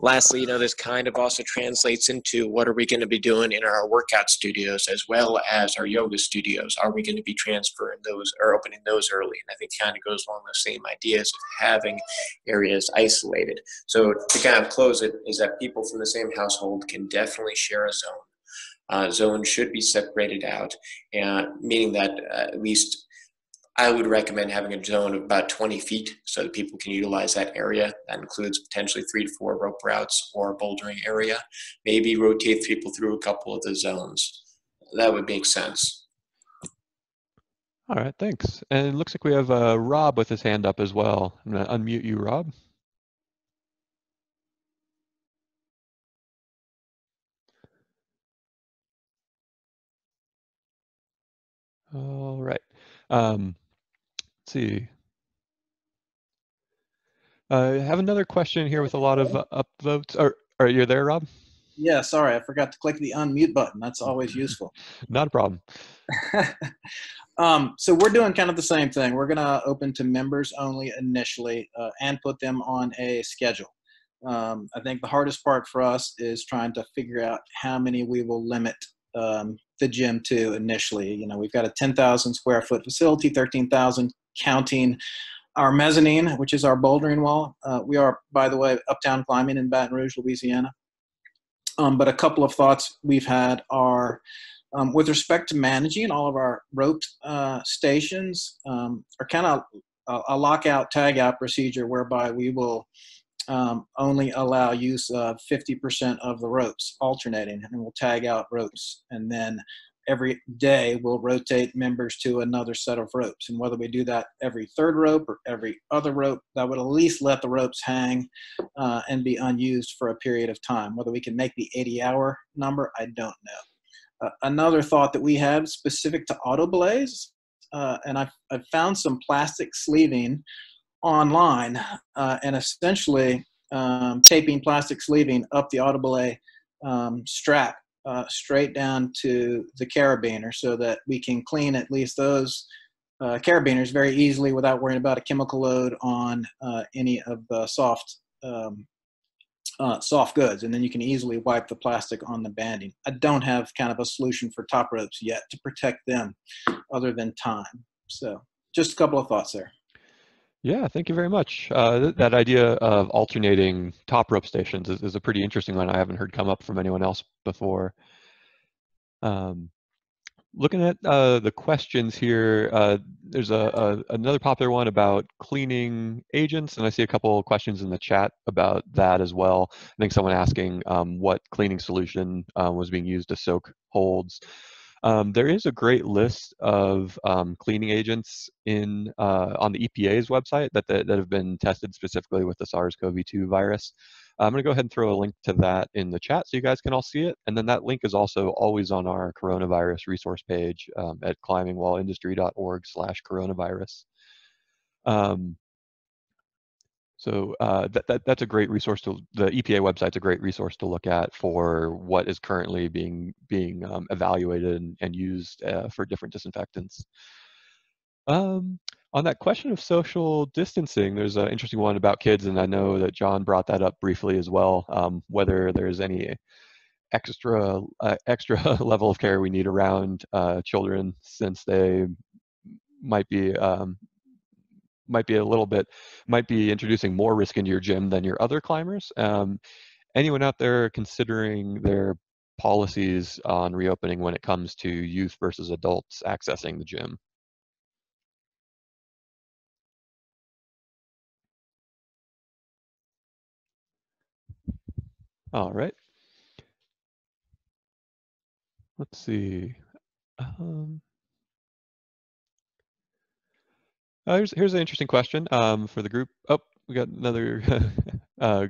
lastly, you know, this kind of also translates into what are we going to be doing in our workout studios as well as our yoga studios? Are we going to be transferring those or opening those early? And I think kind of goes along the same ideas of having areas isolated. So to kind of close it is that people from the same household can definitely share a zone. Uh, zone should be separated out, and meaning that uh, at least I would recommend having a zone of about 20 feet so that people can utilize that area. That includes potentially three to four rope routes or a bouldering area. Maybe rotate people through a couple of the zones. That would make sense. All right, thanks. And it looks like we have uh, Rob with his hand up as well. I'm going to unmute you, Rob. All right. Um, see. Uh, I have another question here with a lot of uh, upvotes. Are, are you there, Rob? Yeah, sorry, I forgot to click the unmute button. That's always useful. <laughs> Not a problem. <laughs> um, so we're doing kind of the same thing. We're going to open to members only initially uh, and put them on a schedule. Um, I think the hardest part for us is trying to figure out how many we will limit um, the gym to initially. You know, we've got a 10,000 square foot facility, 13,000 counting our mezzanine, which is our bouldering wall. Uh, we are, by the way, uptown climbing in Baton Rouge, Louisiana. Um, but a couple of thoughts we've had are um, with respect to managing all of our roped uh, stations um, are kind of a, a lockout tagout procedure whereby we will um, only allow use of 50% of the ropes alternating and we'll tag out ropes. And then every day we'll rotate members to another set of ropes. And whether we do that every third rope or every other rope that would at least let the ropes hang uh, and be unused for a period of time. Whether we can make the 80 hour number i don't know. Uh, another thought that we have specific to auto belays uh, and I've, I've found some plastic sleeving online uh, and essentially um, taping plastic sleeving up the auto belay um, strap uh, straight down to the carabiner so that we can clean at least those uh, carabiners very easily without worrying about a chemical load on uh, any of the soft um, uh, soft goods, and then you can easily wipe the plastic on the banding. I don't have kind of a solution for top ropes yet to protect them, other than time. So, just a couple of thoughts there. Yeah, thank you very much. Uh, th that idea of alternating top rope stations is, is, a pretty interesting one. I haven't heard come up from anyone else before. Um, looking at uh, the questions here, uh, there's a, a, another popular one about cleaning agents, and I see a couple questions in the chat about that as well. I think someone asking um, what cleaning solution um, was being used to soak holds. Um, there is a great list of um, cleaning agents in uh, on the EPA's website that, that, that have been tested specifically with the SARS-CoV-2 virus. I'm going to go ahead and throw a link to that in the chat so you guys can all see it. And then that link is also always on our coronavirus resource page um, at climbingwallindustry.org slash coronavirus. Um, so uh, that, that, that's a great resource to, the EPA website's a great resource to look at for what is currently being, being um, evaluated and, and used uh, for different disinfectants. Um, on that question of social distancing, there's an interesting one about kids, and I know that John brought that up briefly as well. Um, whether there's any extra uh, extra <laughs> level of care we need around uh, children, since they might be um, might be a little bit might be introducing more risk into your gym than your other climbers. Um, anyone out there considering their policies on reopening when it comes to youth versus adults accessing the gym? All right. Let's see. Um, uh, here's here's an interesting question um, for the group. Oh, we got another. <laughs> uh,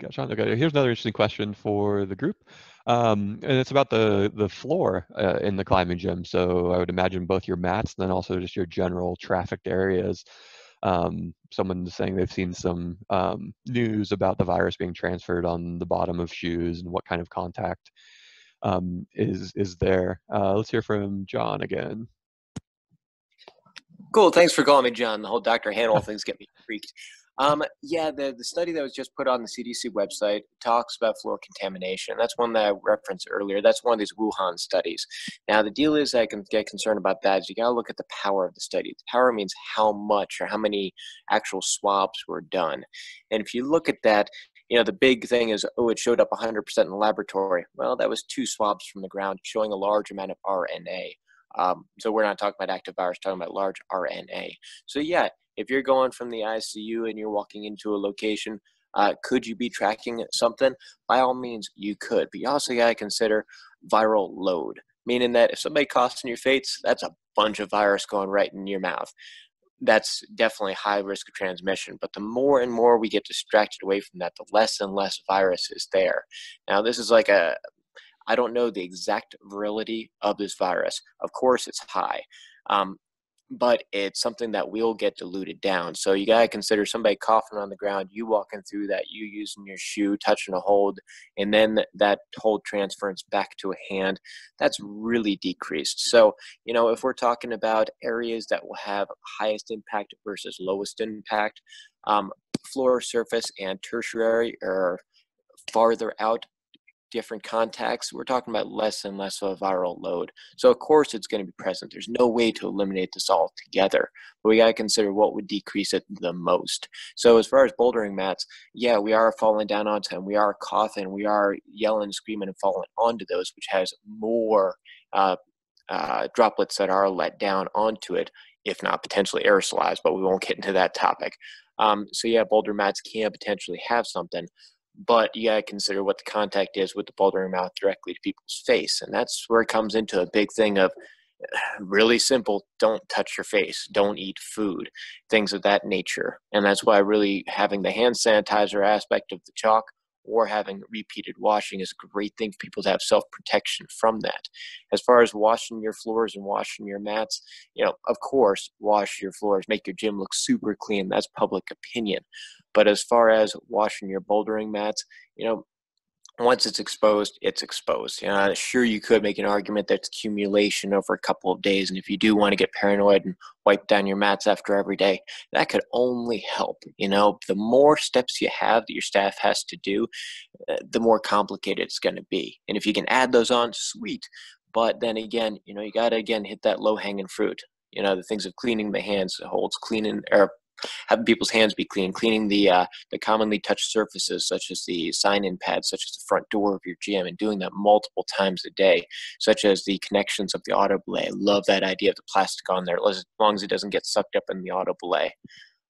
got. Okay, here's another interesting question for the group, um, and it's about the the floor uh, in the climbing gym. So I would imagine both your mats and then also just your general trafficked areas um, someone saying they've seen some um, news about the virus being transferred on the bottom of shoes and what kind of contact um, is is there. Uh, let's hear from John again. Cool. Thanks for calling me, John. The whole Dr. Hanwell thing's get me freaked. Um, yeah, the, the study that was just put on the CDC website talks about floor contamination. That's one that I referenced earlier. That's one of these Wuhan studies. Now, the deal is I can get concerned about that is you got to look at the power of the study. The power means how much or how many actual swabs were done. And if you look at that, you know, the big thing is, oh, it showed up 100% in the laboratory. Well, that was two swabs from the ground showing a large amount of RNA. Um, so we're not talking about active virus, talking about large RNA. So yeah, if you're going from the ICU and you're walking into a location, uh, could you be tracking something? By all means, you could. But you also got to consider viral load, meaning that if somebody coughs in your face, that's a bunch of virus going right in your mouth. That's definitely high risk of transmission. But the more and more we get distracted away from that, the less and less virus is there. Now, this is like a I don't know the exact virility of this virus. Of course, it's high. Um, but it's something that will get diluted down. So you got to consider somebody coughing on the ground, you walking through that, you using your shoe, touching a hold, and then that hold transference back to a hand. That's really decreased. So, you know, if we're talking about areas that will have highest impact versus lowest impact, um, floor surface and tertiary are farther out different contacts, we're talking about less and less of a viral load. So of course it's going to be present. There's no way to eliminate this altogether, but we got to consider what would decrease it the most. So as far as bouldering mats, yeah, we are falling down onto them. We are coughing. We are yelling, screaming, and falling onto those, which has more uh, uh, droplets that are let down onto it, if not potentially aerosolized. But we won't get into that topic. Um, so yeah, boulder mats can potentially have something but you got to consider what the contact is with the bouldering mouth directly to people's face and that's where it comes into a big thing of <sighs> really simple don't touch your face don't eat food things of that nature. And that's why really having the hand sanitizer aspect of the chalk or having repeated washing is a great thing for people to have self protection from that. As far as washing your floors and washing your mats, you know, of course, wash your floors, make your gym look super clean. That's public opinion. But as far as washing your bouldering mats, you know, once it's exposed, it's exposed. You know, sure, you could make an argument that's accumulation over a couple of days, and if you do want to get paranoid and wipe down your mats after every day, that could only help. You know, the more steps you have that your staff has to do, uh, the more complicated it's going to be. And if you can add those on, sweet. But then again, you know, you got to again hit that low hanging fruit. You know, the things of cleaning the hands holds, cleaning or having people's hands be clean, cleaning the uh, the commonly touched surfaces such as the sign-in pads, such as the front door of your gym, and doing that multiple times a day, such as the connections of the auto belay. love that idea of the plastic on there, as long as it doesn't get sucked up in the auto belay.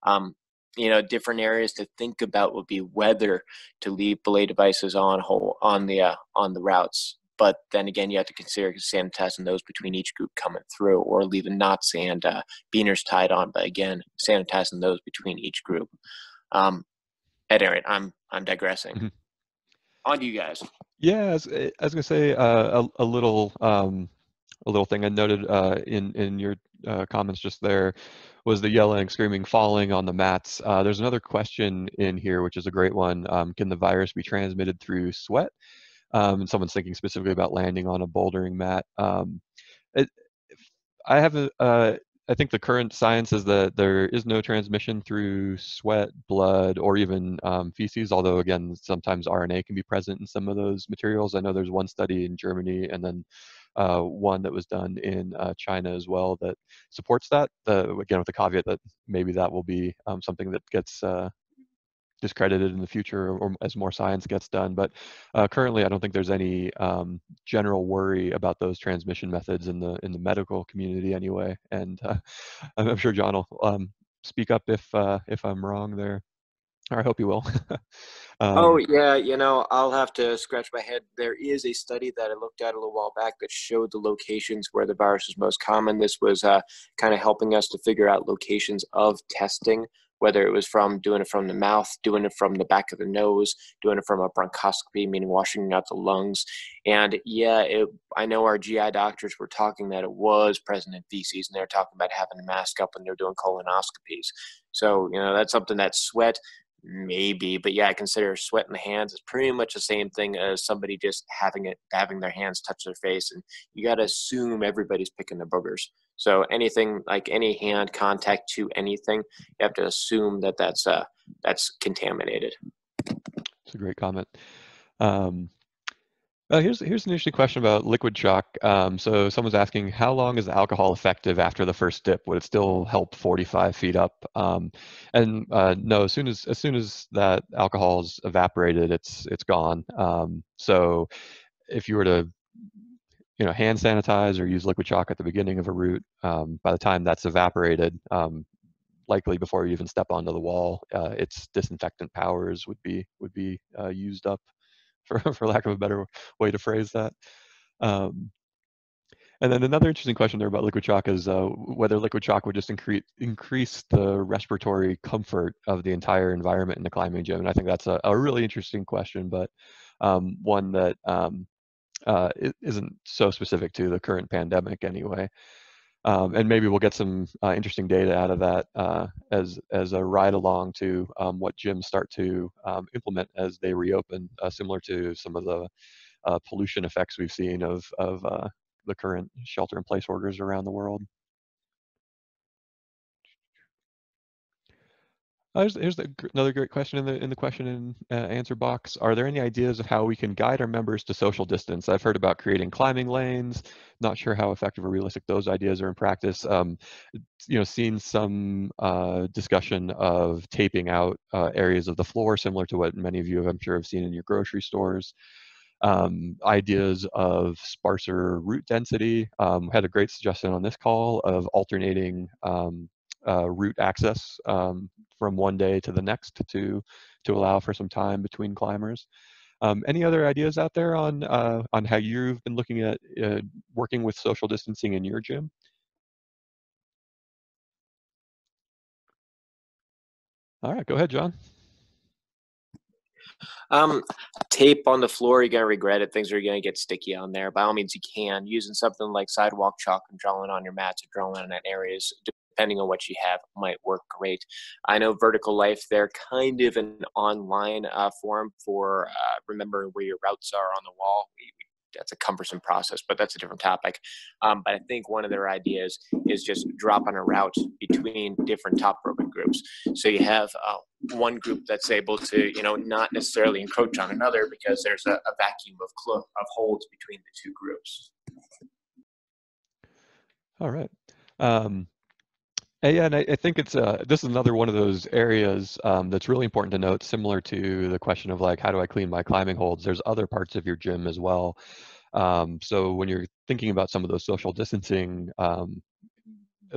Um, you know, different areas to think about would be whether to leave belay devices on whole on the uh, on the routes but then again, you have to consider sanitizing those between each group coming through, or leaving knots and uh, beaners tied on. But again, sanitizing those between each group. Um, at any rate, I'm I'm digressing. Mm-hmm. On to you guys. Yeah, I was, I was gonna say uh, a, a little um, a little thing I noted uh, in in your uh, comments just there was the yelling, screaming, falling on the mats. Uh, there's another question in here, which is a great one. Um, can the virus be transmitted through sweat? Um, someone's thinking specifically about landing on a bouldering mat. Um, it, I have a, uh, I think the current science is that there is no transmission through sweat, blood, or even um, feces, although again, sometimes RNA can be present in some of those materials. I know there's one study in Germany and then uh, one that was done in uh, China as well that supports that. The, again, with the caveat that maybe that will be um, something that gets uh, discredited in the future or, or as more science gets done. But uh, currently, I don't think there's any um, general worry about those transmission methods in the in the medical community anyway. And uh, <laughs> I'm sure John will um, speak up if uh, if I'm wrong there. Or I hope you will. <laughs> um, oh yeah, you know I'll have to scratch my head. There is a study that I looked at a little while back that showed the locations where the virus is most common. This was uh, kind of helping us to figure out locations of testing whether it was from doing it from the mouth, doing it from the back of the nose, doing it from a bronchoscopy, meaning washing out the lungs. And yeah, it, I know our GI doctors were talking that it was present in feces, and they're talking about having a mask up when they're doing colonoscopies. So, you know, that's something that sweat, maybe, but yeah, I consider sweat in the hands is pretty much the same thing as somebody just having it, having their hands touch their face. And you got to assume everybody's picking the boogers. So anything like any hand contact to anything, you have to assume that that's uh, that's contaminated. It's a great comment. Um, uh, here's here's an interesting question about liquid chalk. Um, so someone's asking, how long is the alcohol effective after the first dip? Would it still help 45 feet up? Um, and uh, no, as soon as as soon as that alcohol is evaporated, it's it's gone. Um, so if you were to you know, hand sanitize or use liquid chalk at the beginning of a route. Um, by the time that's evaporated, um, likely before you even step onto the wall, uh, its disinfectant powers would be would be uh, used up, <laughs> for for lack of a better way to phrase that. Um, and then another interesting question there about liquid chalk is uh, whether liquid chalk would just increase increase the respiratory comfort of the entire environment in the climbing gym. And I think that's a, a really interesting question, but um, one that um, uh, isn't so specific to the current pandemic anyway. Um, and maybe we'll get some uh, interesting data out of that uh, as as a ride along to um, what gyms start to um, implement as they reopen, uh, similar to some of the uh, pollution effects we've seen of of uh, the current shelter-in-place orders around the world. Uh, here's, here's the, another great question in the in the question and uh, answer box. Are there any ideas of how we can guide our members to social distance? I've heard about creating climbing lanes. Not sure how effective or realistic those ideas are in practice. Um, you know, seen some uh, discussion of taping out uh, areas of the floor, similar to what many of you, I'm sure, have seen in your grocery stores. Um, ideas of sparser route density. Um, had a great suggestion on this call of alternating um, uh, route access um, from one day to the next to to allow for some time between climbers. Um, any other ideas out there on uh, on how you've been looking at uh, working with social distancing in your gym? All right, go ahead, John. Um, tape on the floor, you're gonna regret it. Things are gonna get sticky on there. By all means, you can using something like sidewalk chalk and drawing on your mats or drawing on that areas depending on what you have, might work great. I know Vertical Life, they're kind of an online uh, forum for uh, remembering where your routes are on the wall. We, we that's a cumbersome process, but that's a different topic. Um, but I think one of their ideas is just dropping a route between different top broken groups. So you have uh, one group that's able to, you know, not necessarily encroach on another because there's a, a vacuum of, of holds between the two groups. All right. Um, yeah, and I, I think it's uh, this is another one of those areas um, that's really important to note. Similar to the question of like, how do I clean my climbing holds? There's other parts of your gym as well. Um, so when you're thinking about some of those social distancing um,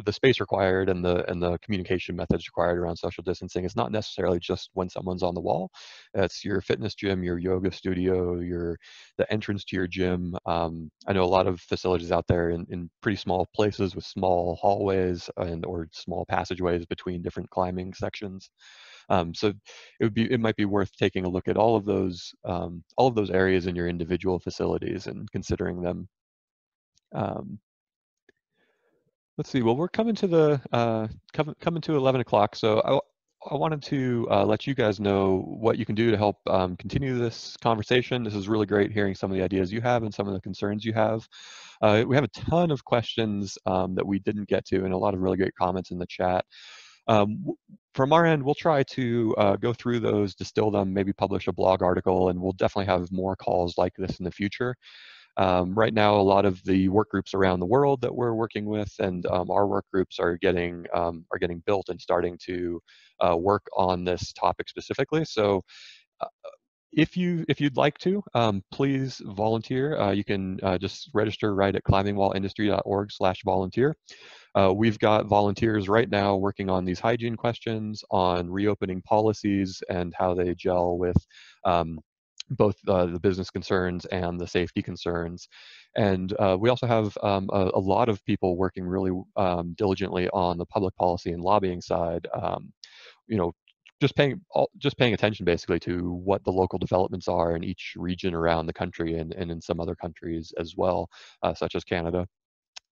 the space required and the and the communication methods required around social distancing is not necessarily just when someone's on the wall. It's your fitness gym, your yoga studio, your the entrance to your gym. Um, I know a lot of facilities out there in, in pretty small places with small hallways and or small passageways between different climbing sections. Um, so it would be it might be worth taking a look at all of those um, all of those areas in your individual facilities and considering them. Um, Let's see. Well, we're coming to the uh, coming coming to 11 o'clock, so I, I wanted to uh, let you guys know what you can do to help um, continue this conversation. This is really great hearing some of the ideas you have and some of the concerns you have. Uh, we have a ton of questions um, that we didn't get to and a lot of really great comments in the chat. Um, from our end, we'll try to uh, go through those, distill them, maybe publish a blog article, and we'll definitely have more calls like this in the future. Um, right now, a lot of the work groups around the world that we're working with and um, our work groups are getting um, are getting built and starting to uh, work on this topic specifically. So. Uh, if you if you'd like to, um, please volunteer. Uh, you can uh, just register right at climbingwallindustry.org/volunteer. Uh, we've got volunteers right now working on these hygiene questions, on reopening policies, and how they gel with um, both uh, the business concerns and the safety concerns. And uh, we also have um, a, a, lot of people working really um, diligently on the public policy and lobbying side. Um, you know, just paying just paying attention basically to what the local developments are in each region around the country and, and in some other countries as well, uh, such as Canada.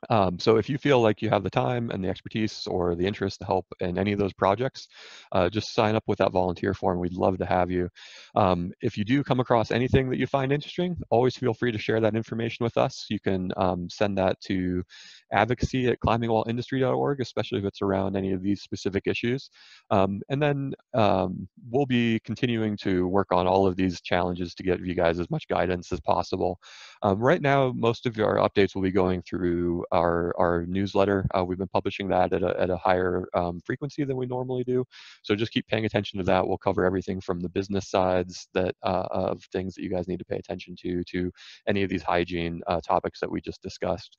Um, so if you feel like you have the time and the expertise or the interest to help in any of those projects, uh, just sign up with that volunteer form. We'd love to have you. Um, if you do come across anything that you find interesting, always feel free to share that information with us. You can um, send that to advocacy at climbingwallindustry.org, especially if it's around any of these specific issues. Um, and then um, we'll be continuing to work on all of these challenges to get you guys as much guidance as possible. Um, right now, most of our updates will be going through our, our newsletter. Uh, we've been publishing that at a, at a higher um, frequency than we normally do. So just keep paying attention to that. We'll cover everything from the business sides that uh, of things that you guys need to pay attention to, to any of these hygiene uh, topics that we just discussed.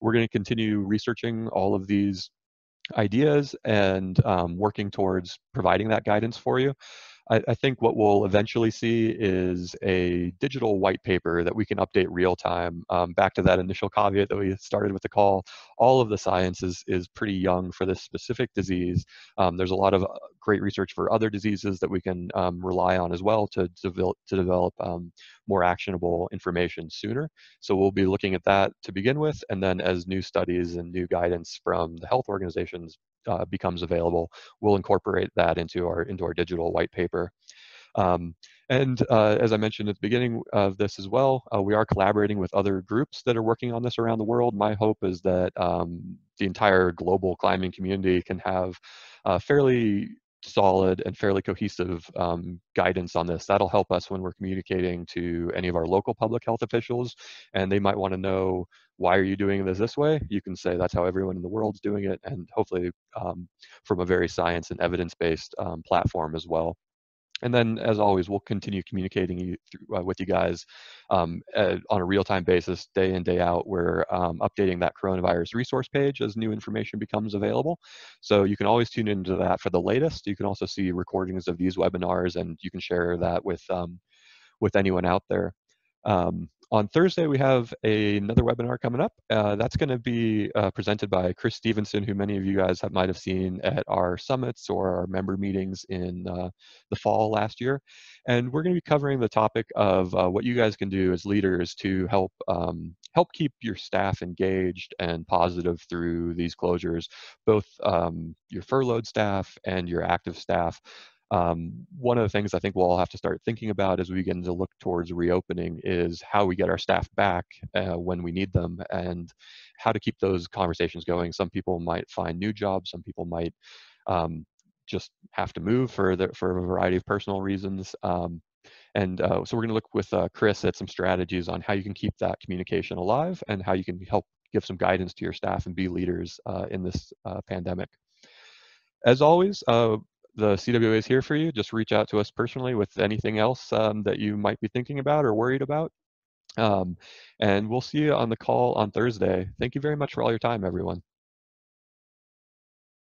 We're going to continue researching all of these ideas and um, working towards providing that guidance for you. I, I, think what we'll eventually see is a digital white paper that we can update real time. Um, back to that initial caveat that we started with the call, all of the science is, is pretty young for this specific disease. Um, there's a lot of uh, great research for other diseases that we can um, rely on as well to, develop, to develop um, more actionable information sooner. So we'll be looking at that to begin with, and then as new studies and new guidance from the health organizations uh, becomes available, we'll incorporate that into our into our digital white paper. Um, and uh, as I mentioned at the beginning of this as well, uh, we are collaborating with other groups that are working on this around the world. My hope is that um, the entire global climbing community can have fairly solid and fairly cohesive um, guidance on this. That'll help us when we're communicating to any of our local public health officials, and they might want to know why are you doing this this way. You can say that's how everyone in the world's doing it, and hopefully um, from a very science and evidence-based um, platform as well. And then, as always, we'll continue communicating you through, uh, with you guys um, uh, on a real-time basis, day in, day out. We're um, updating that coronavirus resource page as new information becomes available. So you can always tune into that for the latest. You can also see recordings of these webinars, and you can share that with um, with anyone out there. Um, on Thursday, we have a, another webinar coming up. Uh, that's going to be uh, presented by Chris Stevenson, who many of you guys have, might have seen at our summits or our member meetings in uh, the fall last year. And we're going to be covering the topic of uh, what you guys can do as leaders to help um, help keep your staff engaged and positive through these closures, both um, your furloughed staff and your active staff. Um, one of the things I think we'll all have to start thinking about as we begin to look towards reopening is how we get our staff back uh, when we need them and how to keep those conversations going. Some people might find new jobs, some people might um, just have to move for, the, for a variety of personal reasons. Um, and uh, so we're going to look with uh, Chris at some strategies on how you can keep that communication alive and how you can help give some guidance to your staff and be leaders uh, in this uh, pandemic. As always, uh, the CWA is here for you. Just reach out to us personally with anything else um, that you might be thinking about or worried about. Um, and we'll see you on the call on Thursday. Thank you very much for all your time, everyone.